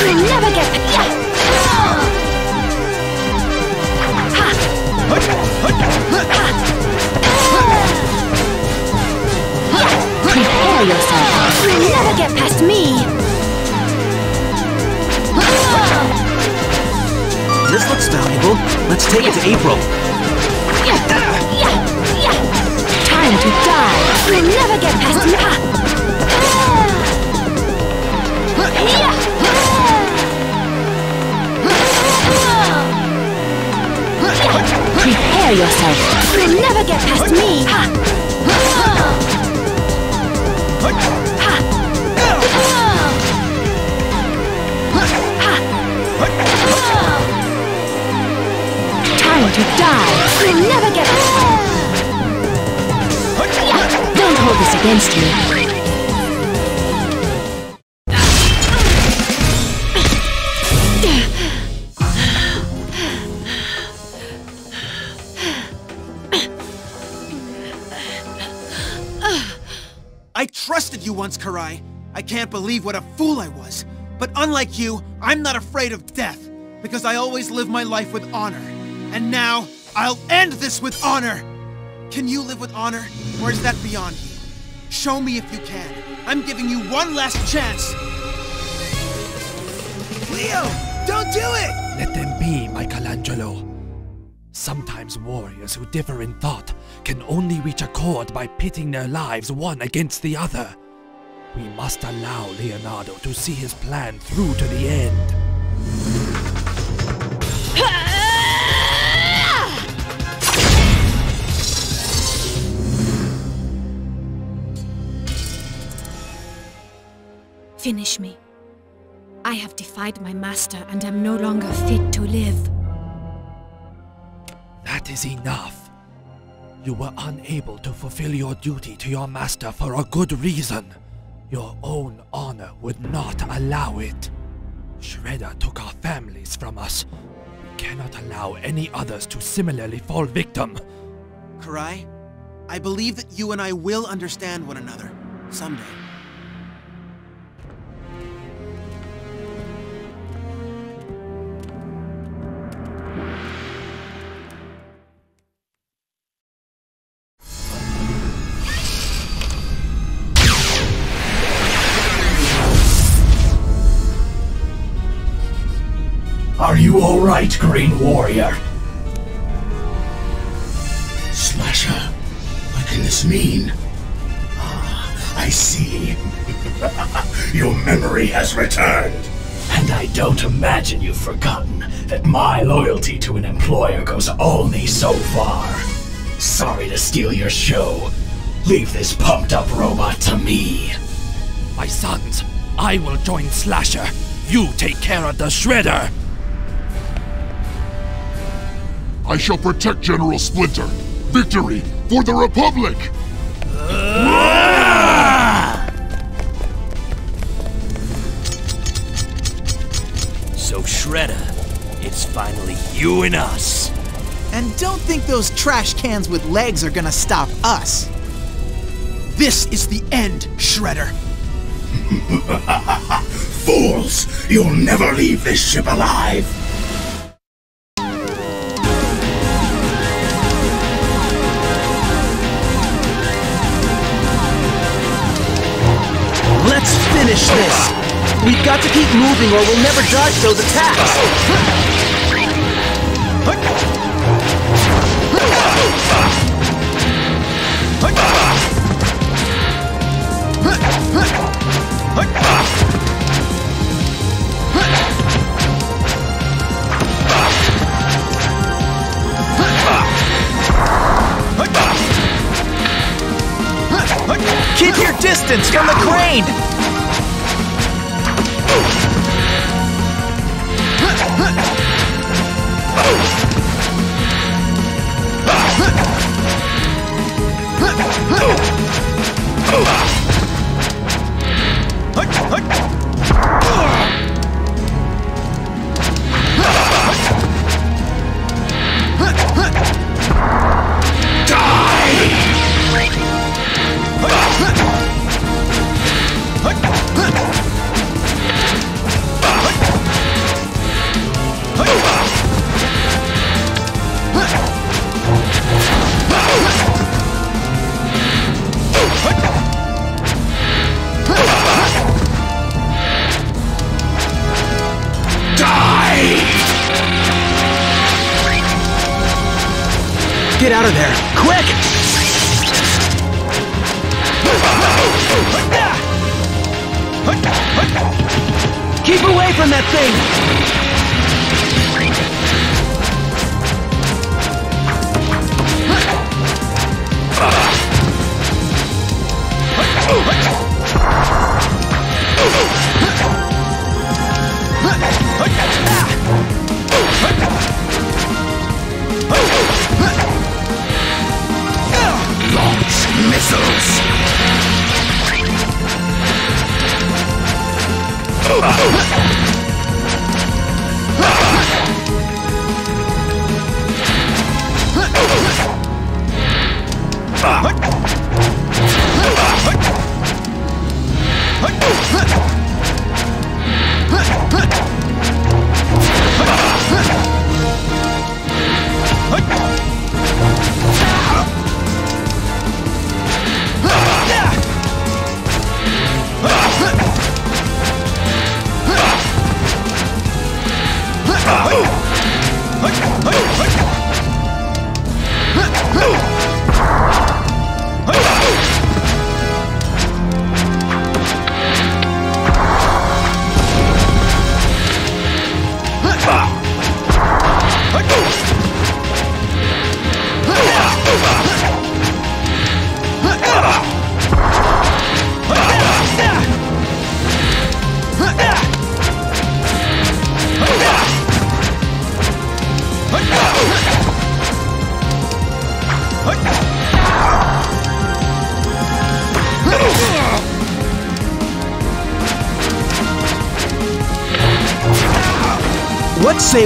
You'll never get Prepare yourself! You'll never get past me! This looks valuable. Let's take it to April. Time to die! You'll never get past me! Prepare yourself! You'll never get past me! to die. You'll never get... Don't hold this against me. Karai. I can't believe what a fool I was. But unlike you, I'm not afraid of death, because I always live my life with honor. And now, I'll end this with honor! Can you live with honor, or is that beyond you? Show me if you can. I'm giving you one last chance! Leo, don't do it! Let them be, Michelangelo. Sometimes warriors who differ in thought can only reach accord by pitting their lives one against the other. We must allow Leonardo to see his plan through to the end. Finish me. I have defied my master and am no longer fit to live. That is enough. You were unable to fulfill your duty to your master for a good reason. Your own honor would not allow it. Shredder took our families from us. We cannot allow any others to similarly fall victim. Karai, I believe that you and I will understand one another. Someday. Alright, Green Warrior? Slashuur, what can this mean? Ah, I see. Your memory has returned. And I don't imagine you've forgotten that my loyalty to an employer goes only so far. Sorry to steal your show. Leave this pumped up robot to me. My sons, I will join Slashuur. You take care of the Shredder. I shall protect General Splinter. Victory for the Republic! So Shredder, it's finally you and us. And don't think those trash cans with legs are gonna stop us. This is the end, Shredder. Fools! You'll never leave this ship alive! Finish this! We've got to keep moving or we'll never dodge those attacks! Keep your distance from the crane! Get out of there, quick! Keep away from that thing! Ah!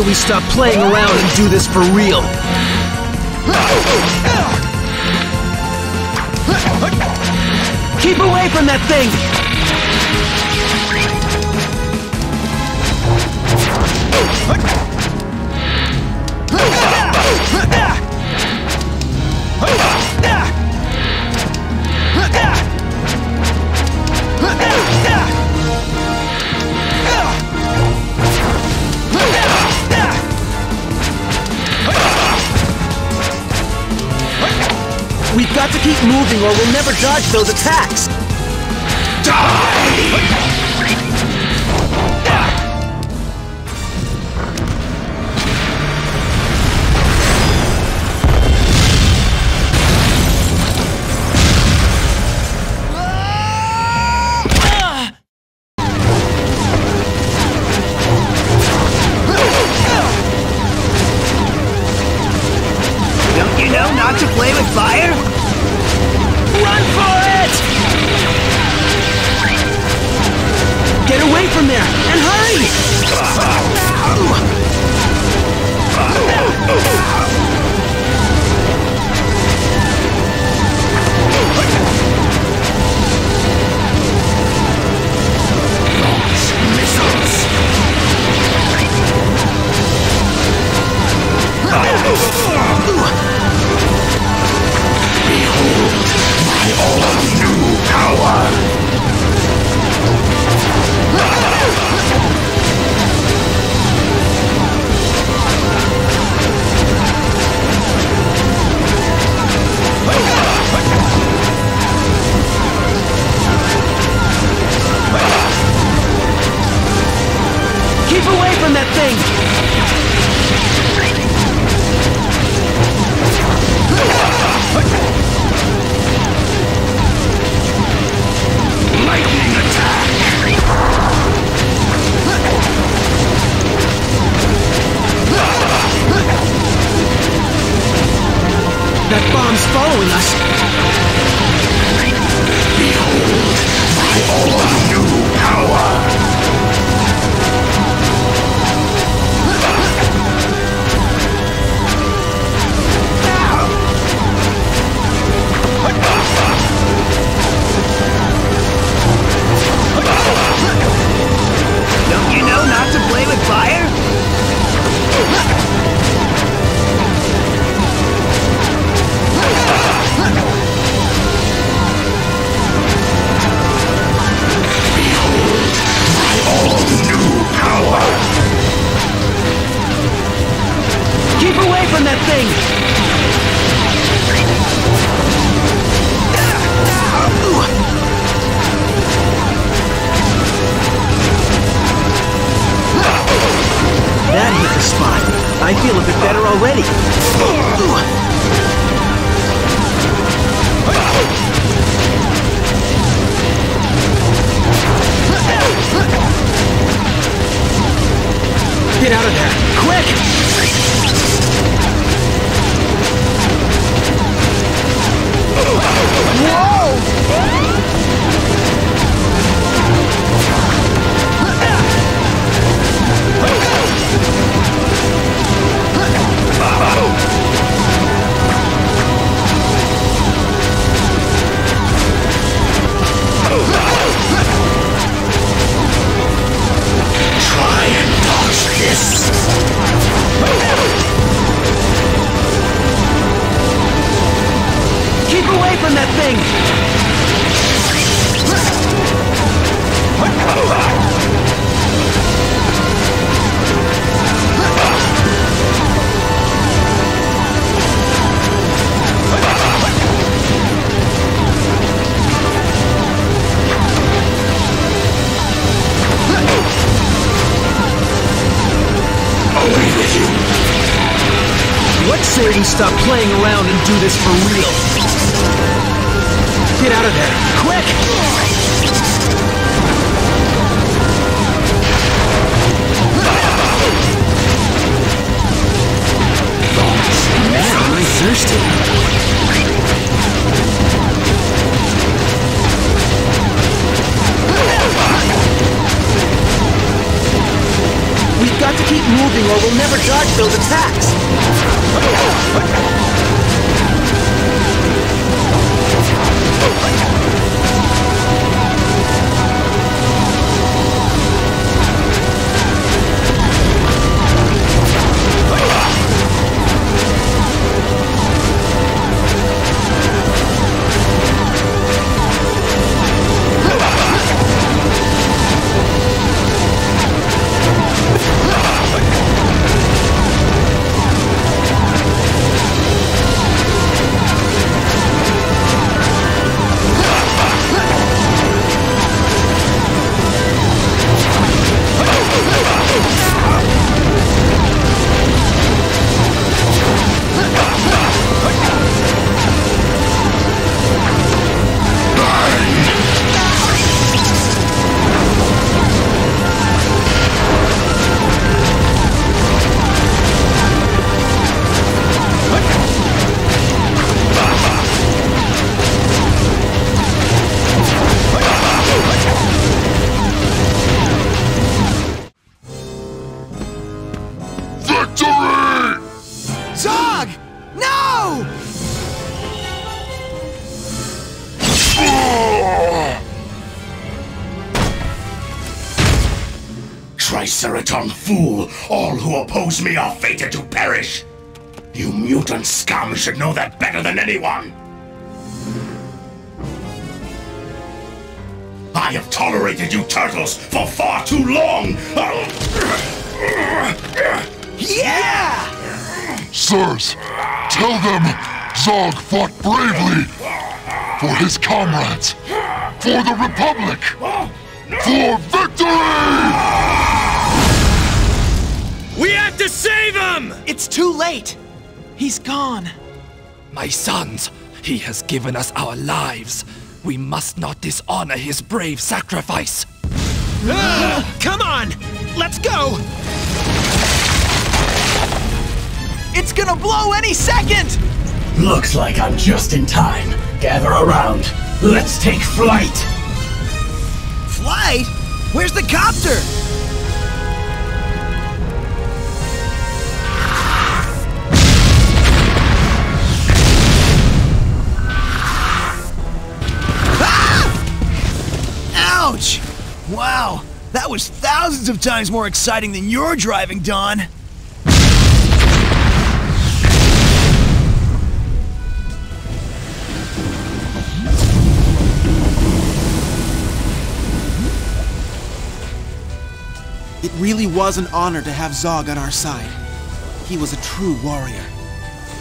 We stop playing around and do this for real? Keep away from that thing! We've got to keep moving or we'll never dodge those attacks! Don't tolerated you turtles for far too long! Yeah! Sirs, tell them Zog fought bravely for his comrades, for the Republic, for victory! We have to save him! It's too late! He's gone. My sons, he has given us our lives. We must not dishonor his brave sacrifice. Ah, come on! Let's go! It's gonna blow any second! Looks like I'm just in time. Gather around. Let's take flight. Flight? Where's the copter? Wow, that was thousands of times more exciting than your driving, Don. It really was an honor to have Zog on our side. He was a true warrior.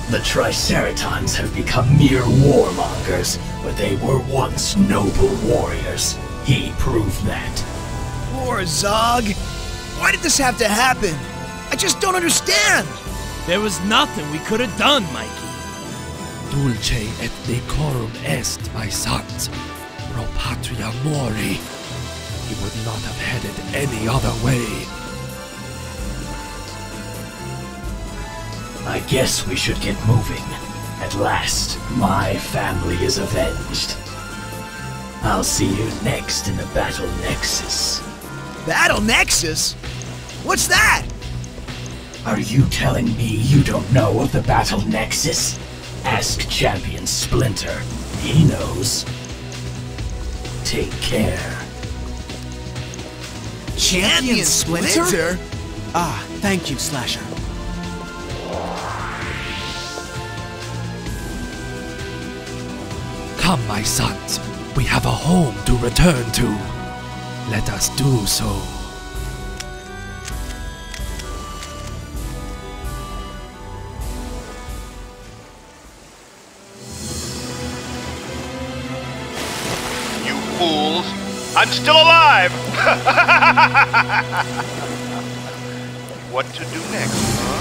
The Triceratons have become mere warmongers, but they were once noble warriors. He proved that. Poor Zog. Why did this have to happen? I just don't understand. There was nothing we could have done, Mikey. Dulce et decorum est, my sons. Pro patria mori. He would not have headed any other way. I guess we should get moving. At last, my family is avenged. I'll see you next in the Battle Nexus. Battle Nexus? What's that? Are you telling me you don't know of the Battle Nexus? Ask Champion Splinter. He knows. Take care. Champion Splinter? Ah, thank you, Slashuur. Come, my sons. We have a home to return to. Let us do so. You fools! I'm still alive! what to do next, huh?